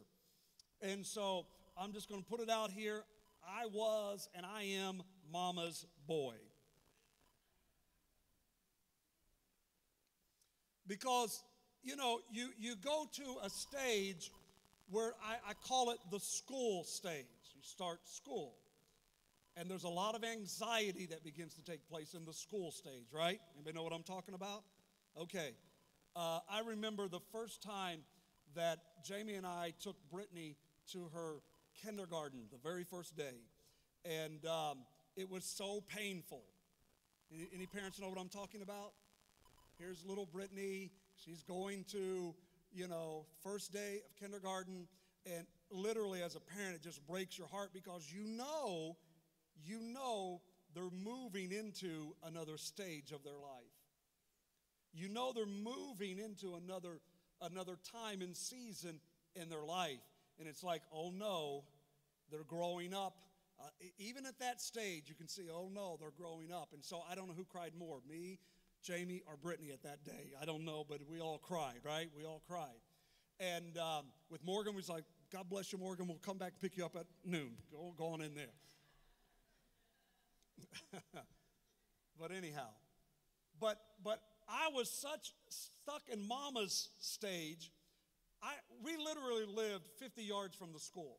And so I'm just going to put it out here. I was and I am mama's boy. Because you know, you, you go to a stage where I, I call it the school stage. You start school. And there's a lot of anxiety that begins to take place in the school stage, right? Anybody know what I'm talking about? Okay. Uh, I remember the first time that Jamie and I took Brittany to her kindergarten, the very first day. And um, it was so painful. Any, any parents know what I'm talking about? Here's little Brittany She's going to, you know, first day of kindergarten, and literally as a parent, it just breaks your heart because you know, you know they're moving into another stage of their life. You know they're moving into another another time and season in their life. And it's like, oh no, they're growing up. Uh, even at that stage, you can see, oh no, they're growing up. And so I don't know who cried more, me Jamie or Brittany at that day. I don't know, but we all cried, right? We all cried. And um, with Morgan, we was like, God bless you, Morgan. We'll come back and pick you up at noon. Go, go on in there. but anyhow, but but I was such stuck in Mama's stage. I we literally lived 50 yards from the school.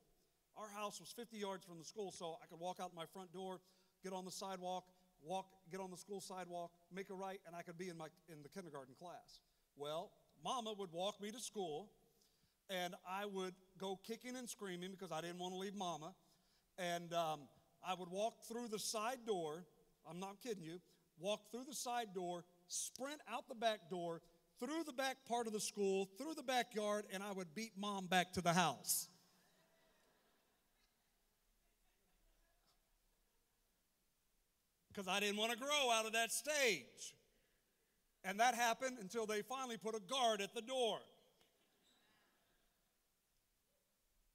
Our house was 50 yards from the school, so I could walk out my front door, get on the sidewalk, walk, get on the school sidewalk, make a right, and I could be in, my, in the kindergarten class. Well, mama would walk me to school, and I would go kicking and screaming because I didn't want to leave mama. And um, I would walk through the side door, I'm not kidding you, walk through the side door, sprint out the back door, through the back part of the school, through the backyard, and I would beat mom back to the house. Because I didn't want to grow out of that stage. And that happened until they finally put a guard at the door.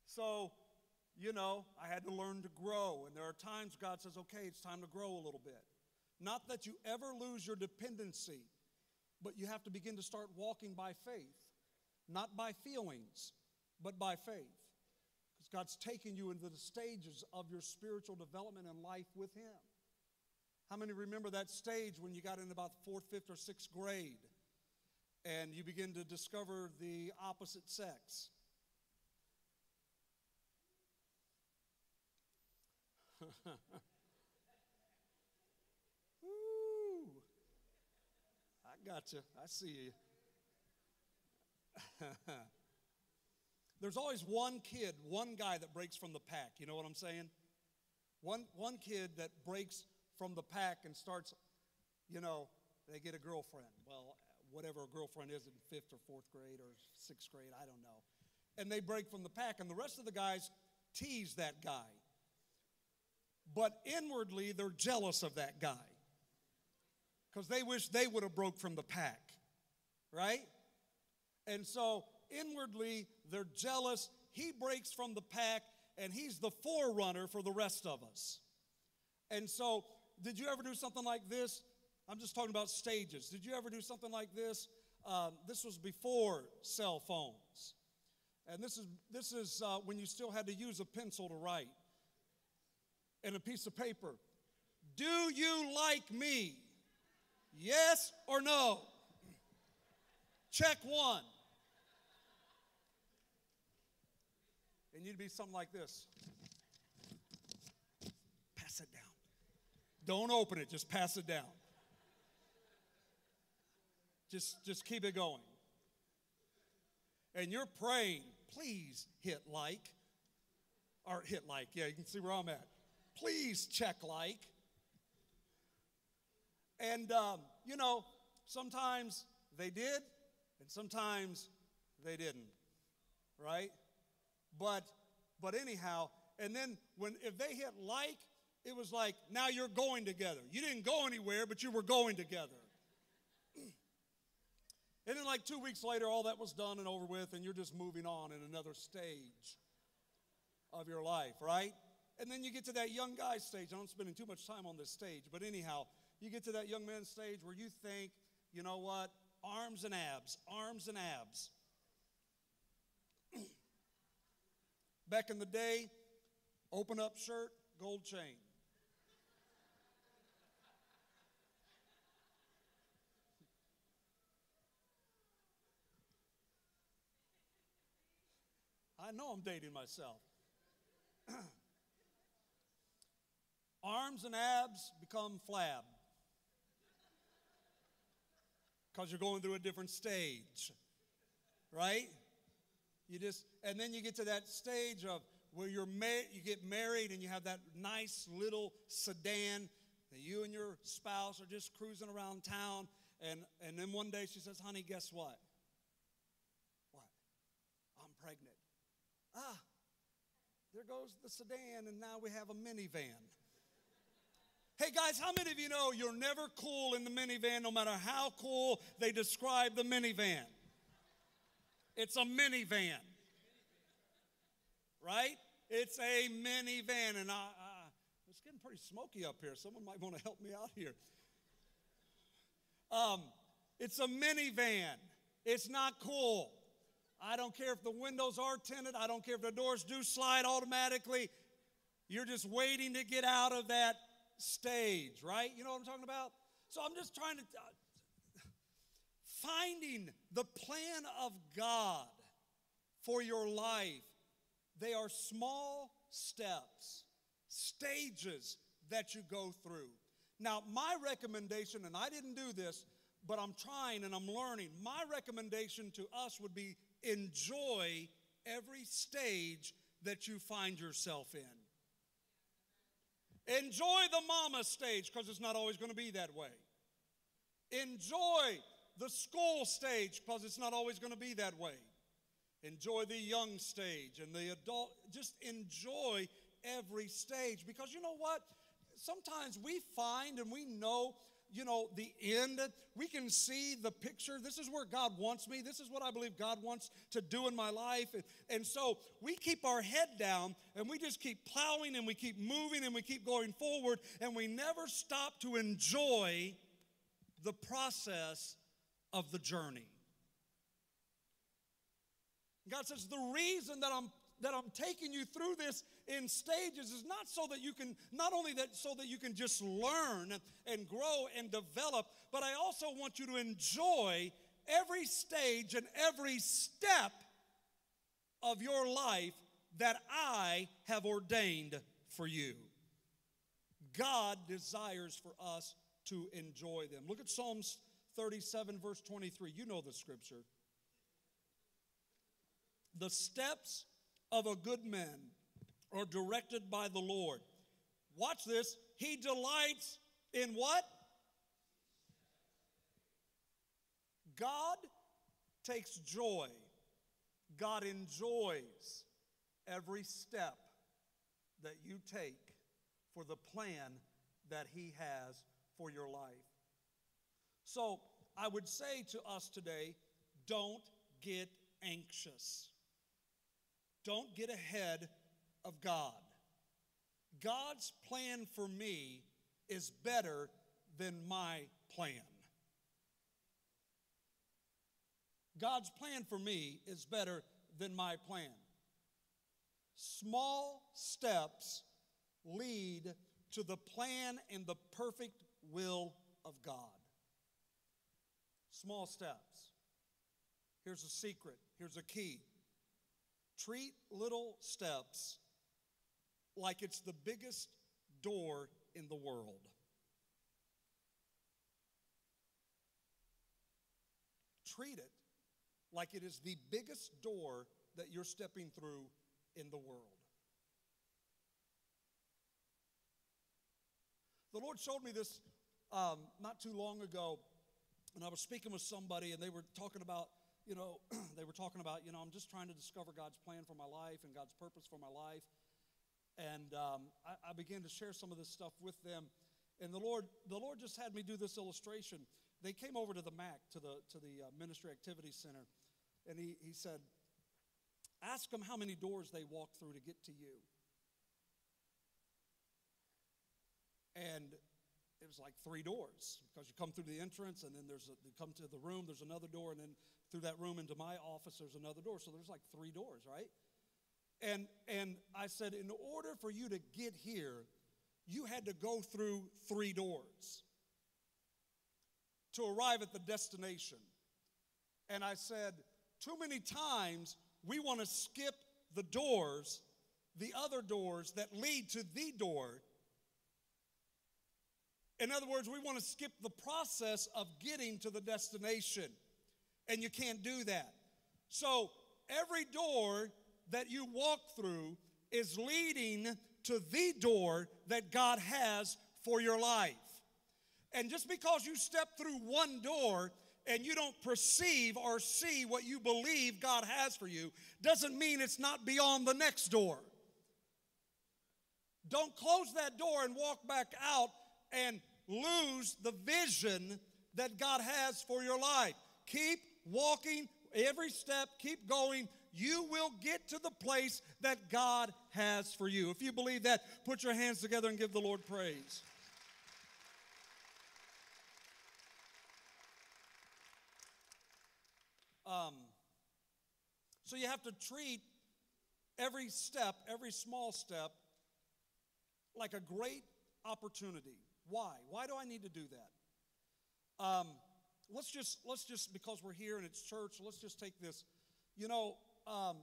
So, you know, I had to learn to grow. And there are times God says, okay, it's time to grow a little bit. Not that you ever lose your dependency, but you have to begin to start walking by faith, not by feelings, but by faith. Because God's taking you into the stages of your spiritual development and life with Him. How many remember that stage when you got in about fourth, fifth, or sixth grade and you begin to discover the opposite sex? Ooh, I got you. I see you. there's always one kid, one guy that breaks from the pack. You know what I'm saying? One, one kid that breaks from the pack and starts, you know, they get a girlfriend. Well, whatever a girlfriend is in fifth or fourth grade or sixth grade, I don't know. And they break from the pack, and the rest of the guys tease that guy. But inwardly, they're jealous of that guy because they wish they would have broke from the pack, right? And so inwardly, they're jealous. He breaks from the pack, and he's the forerunner for the rest of us. And so, did you ever do something like this? I'm just talking about stages. Did you ever do something like this? Um, this was before cell phones. And this is, this is uh, when you still had to use a pencil to write and a piece of paper. Do you like me? Yes or no? Check one. And you'd be something like this pass it down. Don't open it, just pass it down. Just, just keep it going. And you're praying, please hit like. Or hit like, yeah, you can see where I'm at. Please check like. And, um, you know, sometimes they did, and sometimes they didn't, right? But, but anyhow, and then when if they hit like, it was like now you're going together. You didn't go anywhere, but you were going together. and then like two weeks later, all that was done and over with, and you're just moving on in another stage of your life, right? And then you get to that young guy stage. I'm spending too much time on this stage, but anyhow, you get to that young man stage where you think, you know what? Arms and abs, arms and abs. Back in the day, open up shirt, gold chain. I know I'm dating myself. Arms and abs become flab because you're going through a different stage, right? You just, and then you get to that stage of where you're mar- you get married and you have that nice little sedan that you and your spouse are just cruising around town. And, and then one day she says, honey, guess? What? I'm pregnant. Ah, there goes the sedan, and now we have a minivan. Hey guys, how many of you know you're never cool in the minivan no matter how cool they describe the minivan? It's a minivan. Right? It's a minivan. And I, I, it's getting pretty smoky up here. Someone might want to help me out here. Um, it's a minivan. It's not cool. I don't care if the windows are tinted. I don't care if the doors do slide automatically. You're just waiting to get out of that stage, right? You know what I'm talking about? So I'm just trying to uh, finding the plan of God for your life. They are small steps, stages that you go through. Now, my recommendation, and I didn't do this, but I'm trying and I'm learning. My recommendation to us would be enjoy every stage that you find yourself in. Enjoy the mama stage because it's not always going to be that way. Enjoy the school stage because it's not always going to be that way. Enjoy the young stage and the adult. Just enjoy every stage because you know what? Sometimes we find and we know you know, the end. We can see the picture. This is where God wants me. This is what I believe God wants to do in my life. And, and so we keep our head down and we just keep plowing and we keep moving and we keep going forward and we never stop to enjoy the process of the journey. God says, The reason that I'm that I'm taking you through this in stages is not so that you can, not only that so that you can just learn and grow and develop, but I also want you to enjoy every stage and every step of your life that I have ordained for you. God desires for us to enjoy them. Look at Psalms 37, verse 23. You know the scripture. The steps of a good man are directed by the Lord. Watch this. He delights in what? God takes joy. God enjoys every step that you take for the plan that He has for your life. So I would say to us today don't get anxious. Don't get ahead of God. God's plan for me is better than my plan. God's plan for me is better than my plan. Small steps lead to the plan and the perfect will of God. Small steps. Here's a secret, here's a key. Treat little steps like it's the biggest door in the world. Treat it like it is the biggest door that you're stepping through in the world. The Lord showed me this um, not too long ago, and I was speaking with somebody, and they were talking about, you know, they were talking about, you know, I'm just trying to discover God's plan for my life and God's purpose for my life. And um, I, I began to share some of this stuff with them. And the Lord, the Lord just had me do this illustration. They came over to the MAC, to the, to the uh, Ministry Activity Center, and he, he said, Ask them how many doors they walked through to get to you. And it was like three doors because you come through the entrance and then there's a, you come to the room, there's another door, and then through that room into my office, there's another door. So there's like three doors, right? And, and I said, in order for you to get here, you had to go through three doors to arrive at the destination. And I said, too many times we want to skip the doors, the other doors that lead to the door. In other words, we want to skip the process of getting to the destination. And you can't do that. So every door that you walk through is leading to the door that God has for your life. And just because you step through one door and you don't perceive or see what you believe God has for you doesn't mean it's not beyond the next door. Don't close that door and walk back out and lose the vision that God has for your life. Keep walking every step, keep going. You will get to the place that God has for you. If you believe that, put your hands together and give the Lord praise. Um, so you have to treat every step, every small step, like a great opportunity. Why? Why do I need to do that? Um, let's just let's just because we're here and it's church. Let's just take this. You know, um,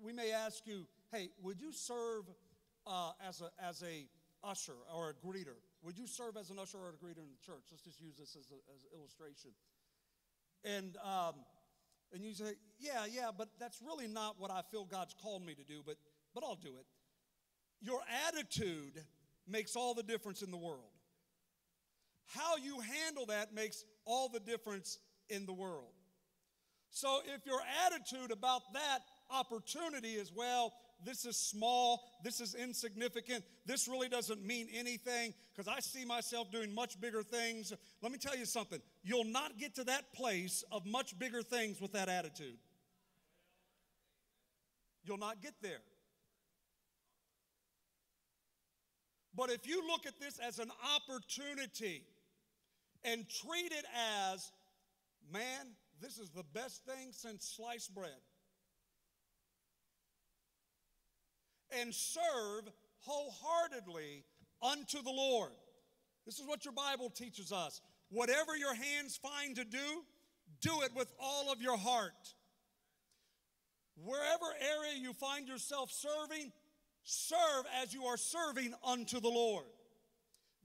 we may ask you, hey, would you serve uh, as a as a usher or a greeter? Would you serve as an usher or a greeter in the church? Let's just use this as, as an illustration. And, um, and you say, yeah, yeah, but that's really not what I feel God's called me to do, but, but I'll do it. Your attitude makes all the difference in the world. How you handle that makes all the difference in the world. So if your attitude about that opportunity is, well, this is small, this is insignificant, this really doesn't mean anything because I see myself doing much bigger things. Let me tell you something you'll not get to that place of much bigger things with that attitude. You'll not get there. But if you look at this as an opportunity and treat it as, man, this is the best thing since sliced bread. and serve wholeheartedly unto the Lord. This is what your Bible teaches us. Whatever your hands find to do, do it with all of your heart. Wherever area you find yourself serving, serve as you are serving unto the Lord.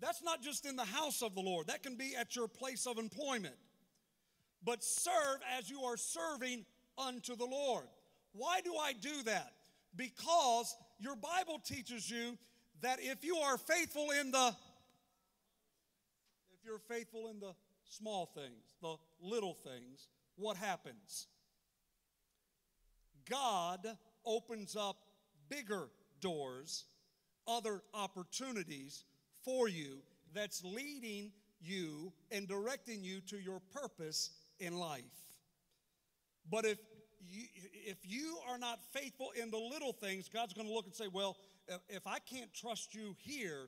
That's not just in the house of the Lord, that can be at your place of employment. But serve as you are serving unto the Lord. why do I do that? Because your Bible teaches you that if you are faithful in the if you're faithful in the small things, the little things, what happens? God opens up bigger doors, other opportunities for you that's leading you and directing you to your purpose in life. But if you, if you are not faithful in the little things, God's going to look and say, Well, if I can't trust you here,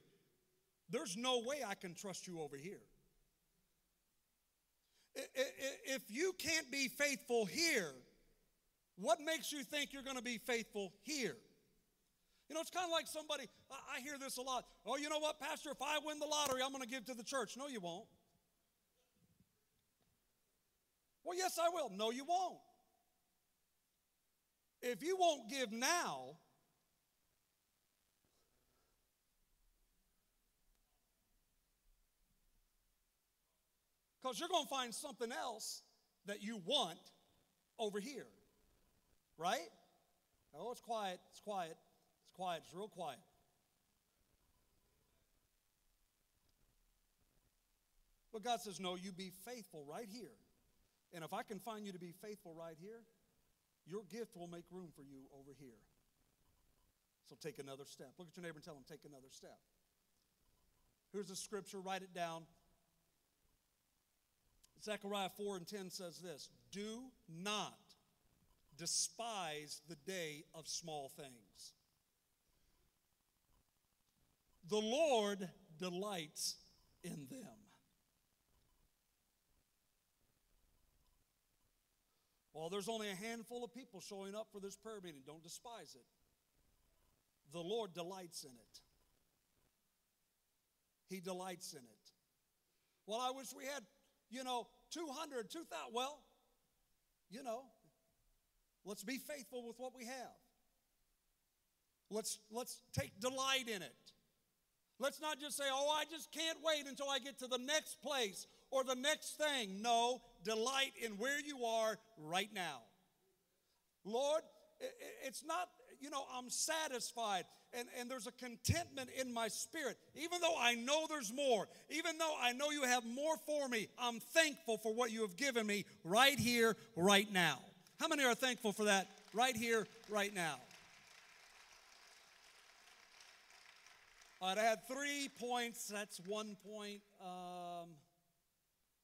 there's no way I can trust you over here. If you can't be faithful here, what makes you think you're going to be faithful here? You know, it's kind of like somebody, I, hear this a lot. Oh, you know what, Pastor, if I win the lottery, I'm going to give to the church. No, you won't. Well, yes, I will. No, you won't. If you won't give now, because you're going to find something else that you want over here, right? Oh, it's quiet, it's quiet, quiet, it's real quiet. But God says, No, you be faithful right here. And if I can find you to be faithful right here, your gift will make room for you over here. So take another step. Look at your neighbor and tell him, take another step. Here's a scripture, write it down. Zechariah 4 and 10 says this Do not despise the day of small things. The Lord delights in them. Well, there's only a handful of people showing up for this prayer meeting. Don't despise it. The Lord delights in it. He delights in it. Well, I wish we had, you know, 200, 2,000. Well, you know, let's be faithful with what we have. Let's, let's take delight in it. Let's not just say, oh, I just can't wait until I get to the next place or the next thing. No, delight in where you are right now. Lord, it's not, you know, I'm satisfied and, and there's a contentment in my spirit. Even though I know there's more, even though I know you have more for me, I'm thankful for what you have given me right here, right now. How many are thankful for that right here, right now? All right, I had three points. That's one point. Um,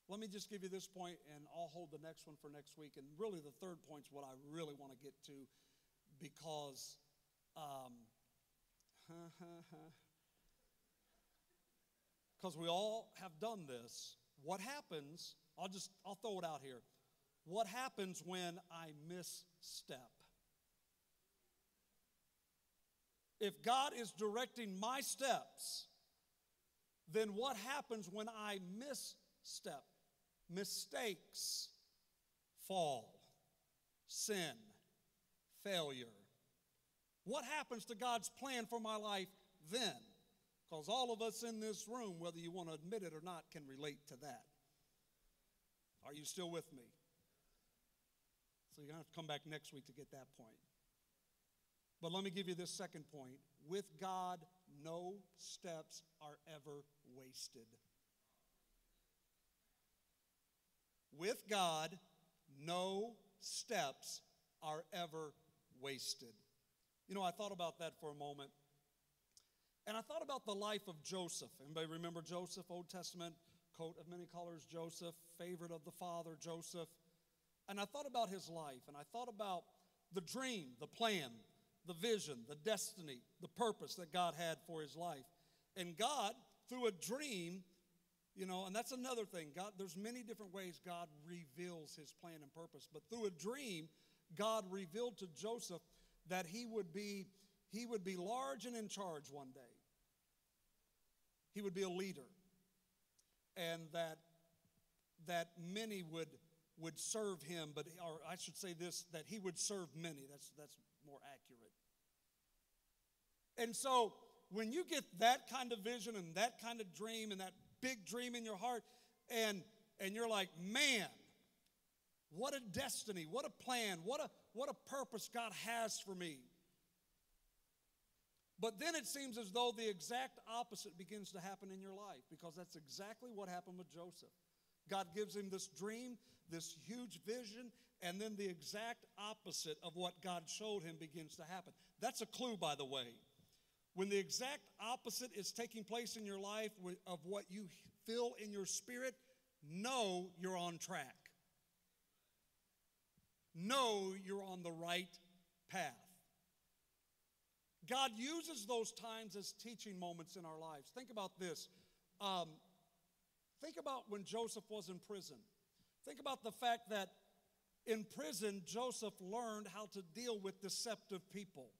let me just give you this point, and I'll hold the next one for next week. And really, the third point is what I really want to get to because because um, we all have done this. What happens, I'll just, I'll throw it out here. What happens when I misstep? If God is directing my steps, then what happens when I misstep? mistakes, fall, sin, failure. What happens to God's plan for my life then? Because all of us in this room, whether you want to admit it or not, can relate to that. Are you still with me? So you're going to have to come back next week to get that point. But let me give you this second point. With God, no steps are ever wasted. With God, no steps are ever wasted. You know, I thought about that for a moment. And I thought about the life of Joseph. Anybody remember Joseph, Old Testament, coat of many colors, Joseph, favorite of the father, Joseph. And I thought about his life, and I thought about the dream, the plan, the vision, the destiny, the purpose that God had for his life. And God, through a dream, you know, and that's another thing. God, there's many different ways God reveals his plan and purpose. But through a dream, God revealed to Joseph that he would be, he would be large and in charge one day. He would be a leader. And that that many would would serve him, but or I should say this, that he would serve many. That's that's more accurate. And so when you get that kind of vision and that kind of dream and that big dream in your heart and and you're like, "Man, what a destiny, what a plan, what a what a purpose God has for me. But then it seems as though the exact opposite begins to happen in your life because that's exactly what happened with Joseph. God gives him this dream, this huge vision, and then the exact opposite of what God showed him begins to happen. That's a clue, by the way. When the exact opposite is taking place in your life of what you feel in your spirit, know you're on track. Know you're on the right path. God uses those times as teaching moments in our lives. Think about this. Um, think about when Joseph was in prison. Think about the fact that in prison, Joseph learned how to deal with deceptive people.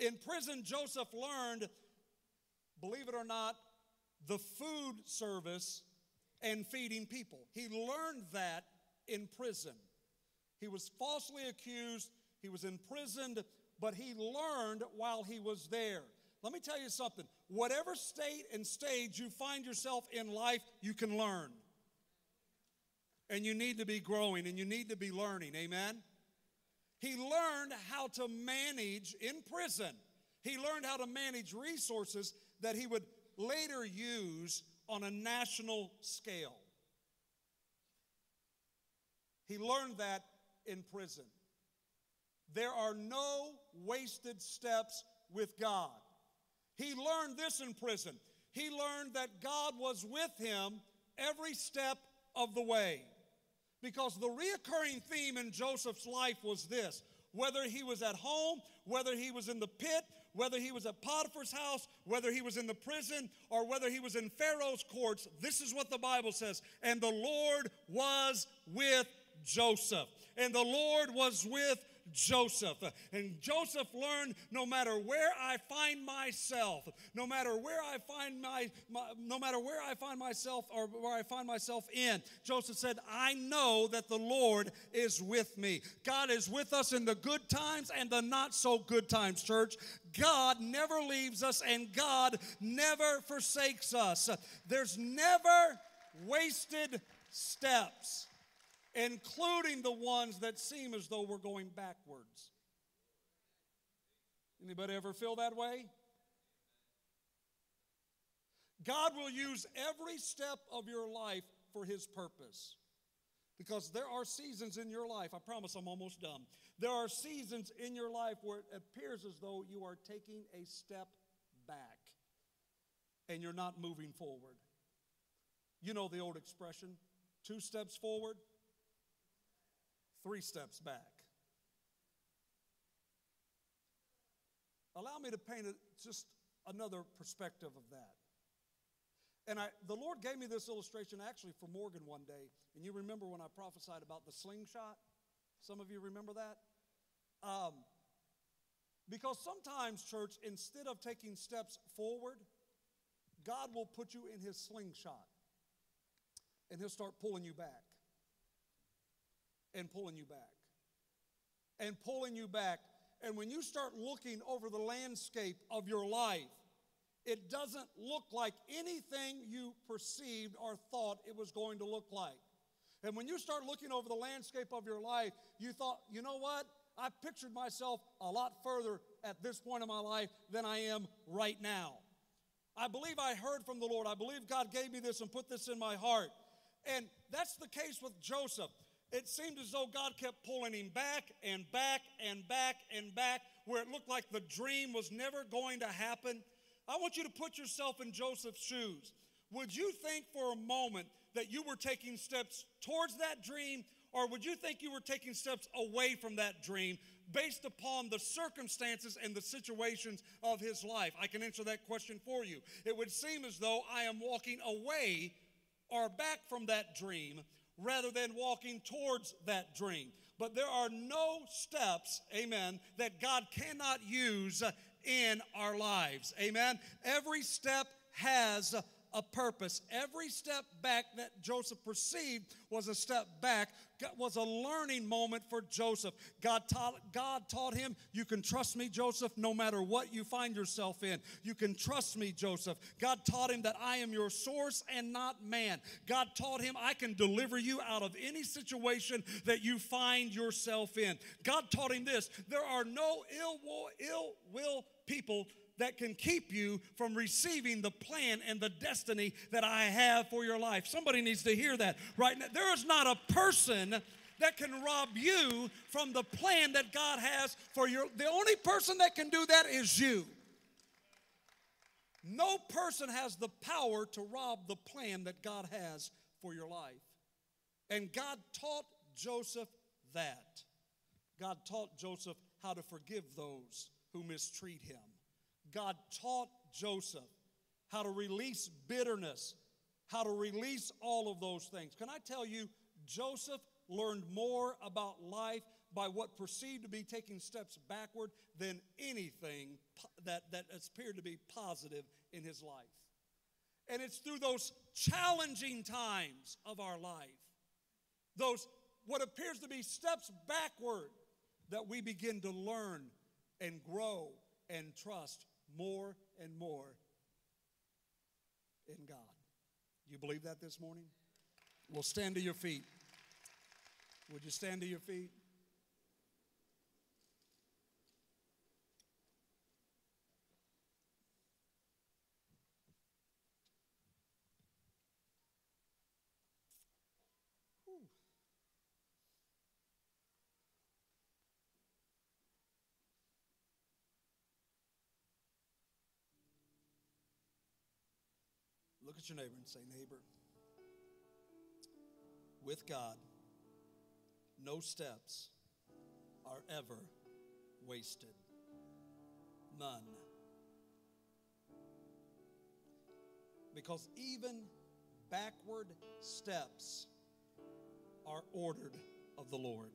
In prison, Joseph learned, believe it or not, the food service and feeding people. He learned that in prison. He was falsely accused, he was imprisoned, but he learned while he was there. Let me tell you something. Whatever state and stage you find yourself in life, you can learn. And you need to be growing and you need to be learning. Amen? He learned how to manage in prison. He learned how to manage resources that he would later use on a national scale. He learned that in prison. There are no wasted steps with God. He learned this in prison. He learned that God was with him every step of the way. Because the reoccurring theme in Joseph's life was this whether he was at home, whether he was in the pit, whether he was at Potiphar's house, whether he was in the prison, or whether he was in Pharaoh's courts, this is what the Bible says. And the Lord was with Joseph. And the Lord was with Joseph. And Joseph learned no matter where I find myself, no matter where I find my, my, no matter where I find myself or where I find myself in, Joseph said, I know that the Lord is with me. God is with us in the good times and the not so good times, church. God never leaves us and God never forsakes us. There's never wasted steps including the ones that seem as though we're going backwards. Anybody ever feel that way? God will use every step of your life for his purpose. Because there are seasons in your life, I promise I'm almost done. There are seasons in your life where it appears as though you are taking a step back and you're not moving forward. You know the old expression two steps forward, three steps back. Allow me to paint a, just another perspective of that. And I, the Lord gave me this illustration actually for Morgan one day. And you remember when I prophesied about the slingshot? Some of you remember that? Um, because sometimes, church, instead of taking steps forward, God will put you in his slingshot and he'll start pulling you back and pulling you back and pulling you back. And when you start looking over the landscape of your life, it doesn't look like anything you perceived or thought it was going to look like. And when you start looking over the landscape of your life, you thought, you know what? I pictured myself a lot further at this point in my life than I am right now. I believe I heard from the Lord. I believe God gave me this and put this in my heart. And that's the case with Joseph. It seemed as though God kept pulling him back and back and back and back, where it looked like the dream was never going to happen. I want you to put yourself in Joseph's shoes. Would you think for a moment that you were taking steps towards that dream, or would you think you were taking steps away from that dream based upon the circumstances and the situations of his life? I can answer that question for you. It would seem as though I am walking away or back from that dream rather than walking towards that dream. But there are no steps, amen, that God cannot use in our lives. Amen. Every step has a purpose. Every step back that Joseph perceived was a step back, was a learning moment for Joseph. God taught, God taught him, You can trust me, Joseph, no matter what you find yourself in. You can trust me, Joseph. God taught him that I am your source and not man. God taught him, I can deliver you out of any situation that you find yourself in. God taught him this there are no ill will, ill will people that can keep you from receiving the plan and the destiny that I have for your life. Somebody needs to hear that right now. There is not a person that can rob you from the plan that God has for your the only person that can do that is you. No person has the power to rob the plan that God has for your life. And God taught Joseph that. God taught Joseph how to forgive those who mistreat him. God taught Joseph how to release bitterness, how to release all of those things. Can I tell you, Joseph learned more about life by what perceived to be taking steps backward than anything that, that appeared to be positive in his life. And it's through those challenging times of our life, those what appears to be steps backward, that we begin to learn and grow and trust more and more in God. Do you believe that this morning? Well, stand to your feet. Would you stand to your feet? Look at your neighbor and say, Neighbor, with God, no steps are ever wasted. None. Because even backward steps are ordered of the Lord.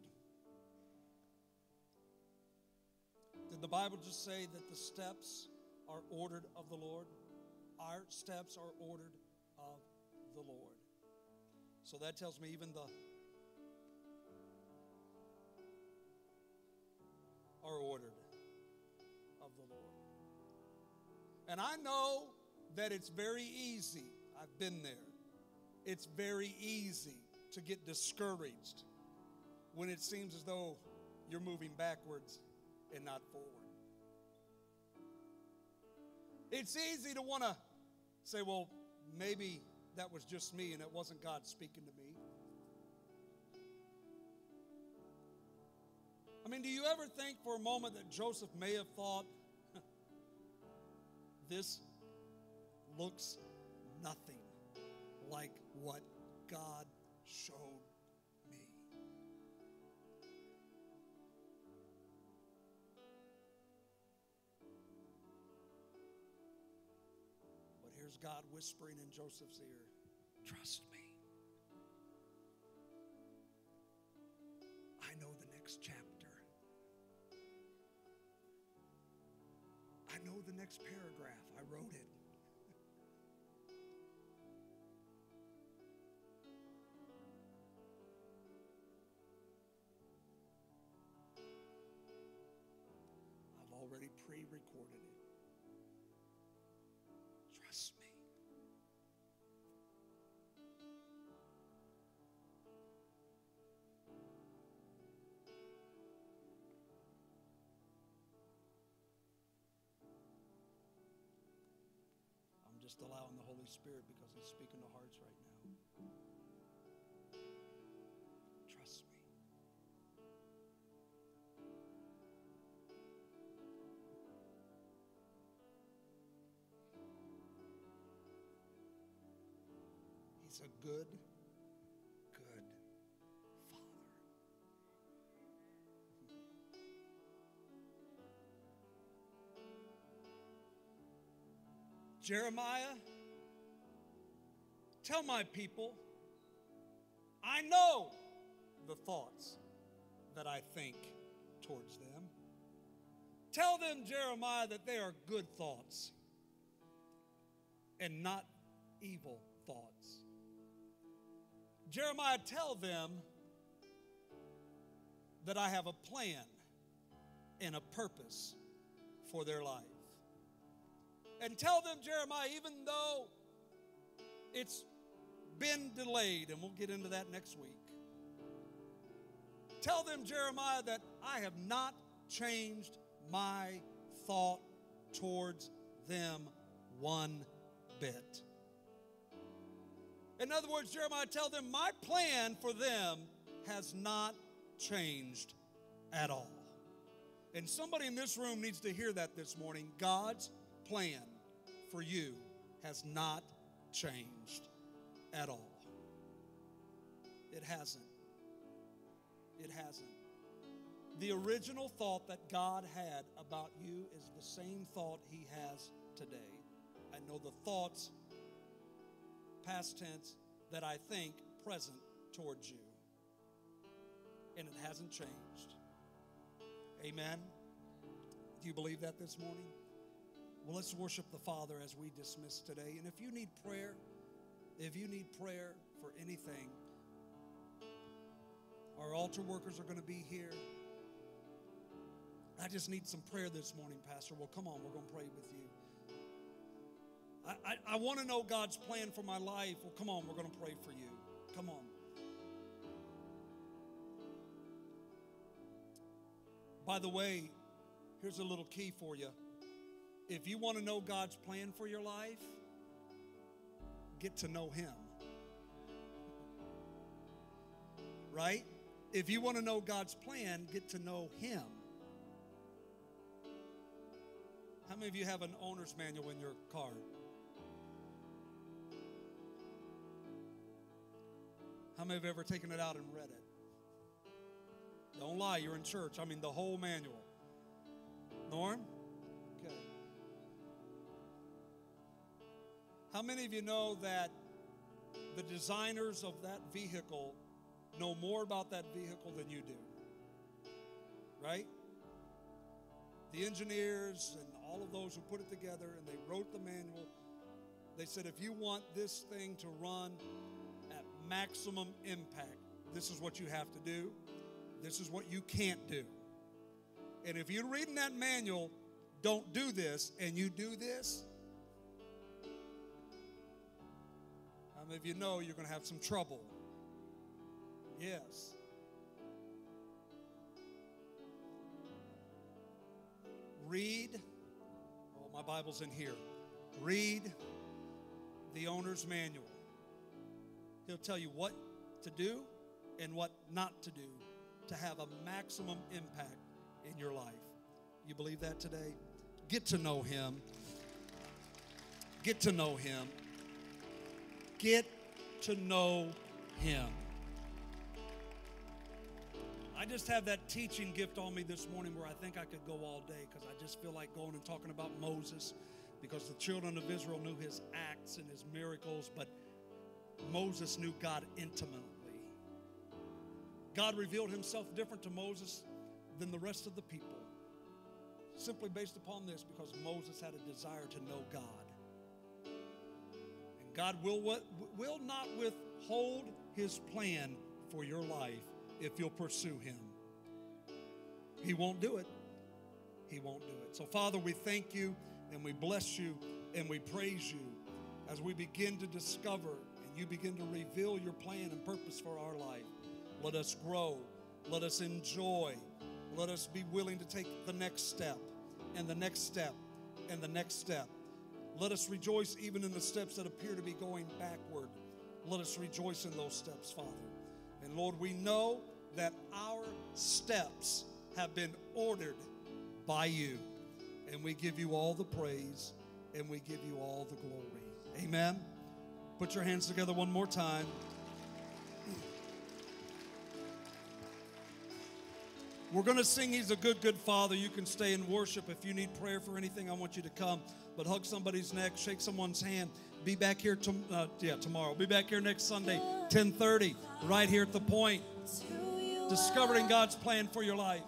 Did the Bible just say that the steps are ordered of the Lord? Our steps are ordered of the Lord. So that tells me even the are ordered of the Lord. And I know that it's very easy. I've been there. It's very easy to get discouraged when it seems as though you're moving backwards and not forward. It's easy to want to say, well, maybe that was just me and it wasn't God speaking to me. I mean, do you ever think for a moment that Joseph may have thought, this looks nothing like what God showed hears God whispering in Joseph's ear, Trust me. I know the next chapter. I know the next paragraph. I wrote it. I've already pre recorded it. Just allowing the Holy Spirit because He's speaking to hearts right now. Trust me. He's a good Jeremiah, tell my people, I know the thoughts that I think towards them. Tell them, Jeremiah, that they are good thoughts and not evil thoughts. Jeremiah, tell them that I have a plan and a purpose for their life. And tell them, Jeremiah, even though it's been delayed, and we'll get into that next week. Tell them, Jeremiah, that I have not changed my thought towards them one bit. In other words, Jeremiah, tell them my plan for them has not changed at all. And somebody in this room needs to hear that this morning. God's plan for you has not changed at all. It hasn't. It hasn't. The original thought that God had about you is the same thought He has today. I know the thoughts, past tense, that I think present towards you. And it hasn't changed. Amen. Do you believe that this morning? Well, let's worship the Father as we dismiss today. And if you need prayer, if you need prayer for anything, our altar workers are going to be here. I just need some prayer this morning, Pastor. Well, come on, we're going to pray with you. I, I, I want to know God's plan for my life. Well, come on, we're going to pray for you. Come on. By the way, here's a little key for you. If you want to know God's plan for your life, get to know Him. Right? If you want to know God's plan, get to know Him. How many of you have an owner's manual in your car? How many have ever taken it out and read it? Don't lie, you're in church. I mean, the whole manual. Norm? How many of you know that the designers of that vehicle know more about that vehicle than you do? Right? The engineers and all of those who put it together and they wrote the manual, they said if you want this thing to run at maximum impact, this is what you have to do. This is what you can't do. And if you're reading that manual, don't do this, and you do this, how of you know you're going to have some trouble? Yes. Read, oh, my Bible's in here. Read the owner's manual. He'll tell you what to do and what not to do to have a maximum impact in your life. You believe that today? Get to know Him. Get to know Him. Get to know Him. I just have that teaching gift on me this morning where I think I could go all day because I just feel like going and talking about Moses because the children of Israel knew his acts and his miracles, but Moses knew God intimately. God revealed himself different to Moses than the rest of the people, simply based upon this because Moses had a desire to know God. God will, will not withhold his plan for your life if you'll pursue him. He won't do it. He won't do it. So, Father, we thank you and we bless you and we praise you as we begin to discover and you begin to reveal your plan and purpose for our life. Let us grow. Let us enjoy. Let us be willing to take the next step and the next step and the next step. Let us rejoice even in the steps that appear to be going backward. Let us rejoice in those steps, Father. And Lord, we know that our steps have been ordered by you. And we give you all the praise and we give you all the glory. Amen. Put your hands together one more time. We're going to sing He's a Good, Good Father. You can stay and worship. If you need prayer for anything, I want you to come. But hug somebody's neck, shake someone's hand. Be back here to, uh, yeah, tomorrow. Be back here next Sunday, 1030, right here at the point. Discovering God's plan for your life.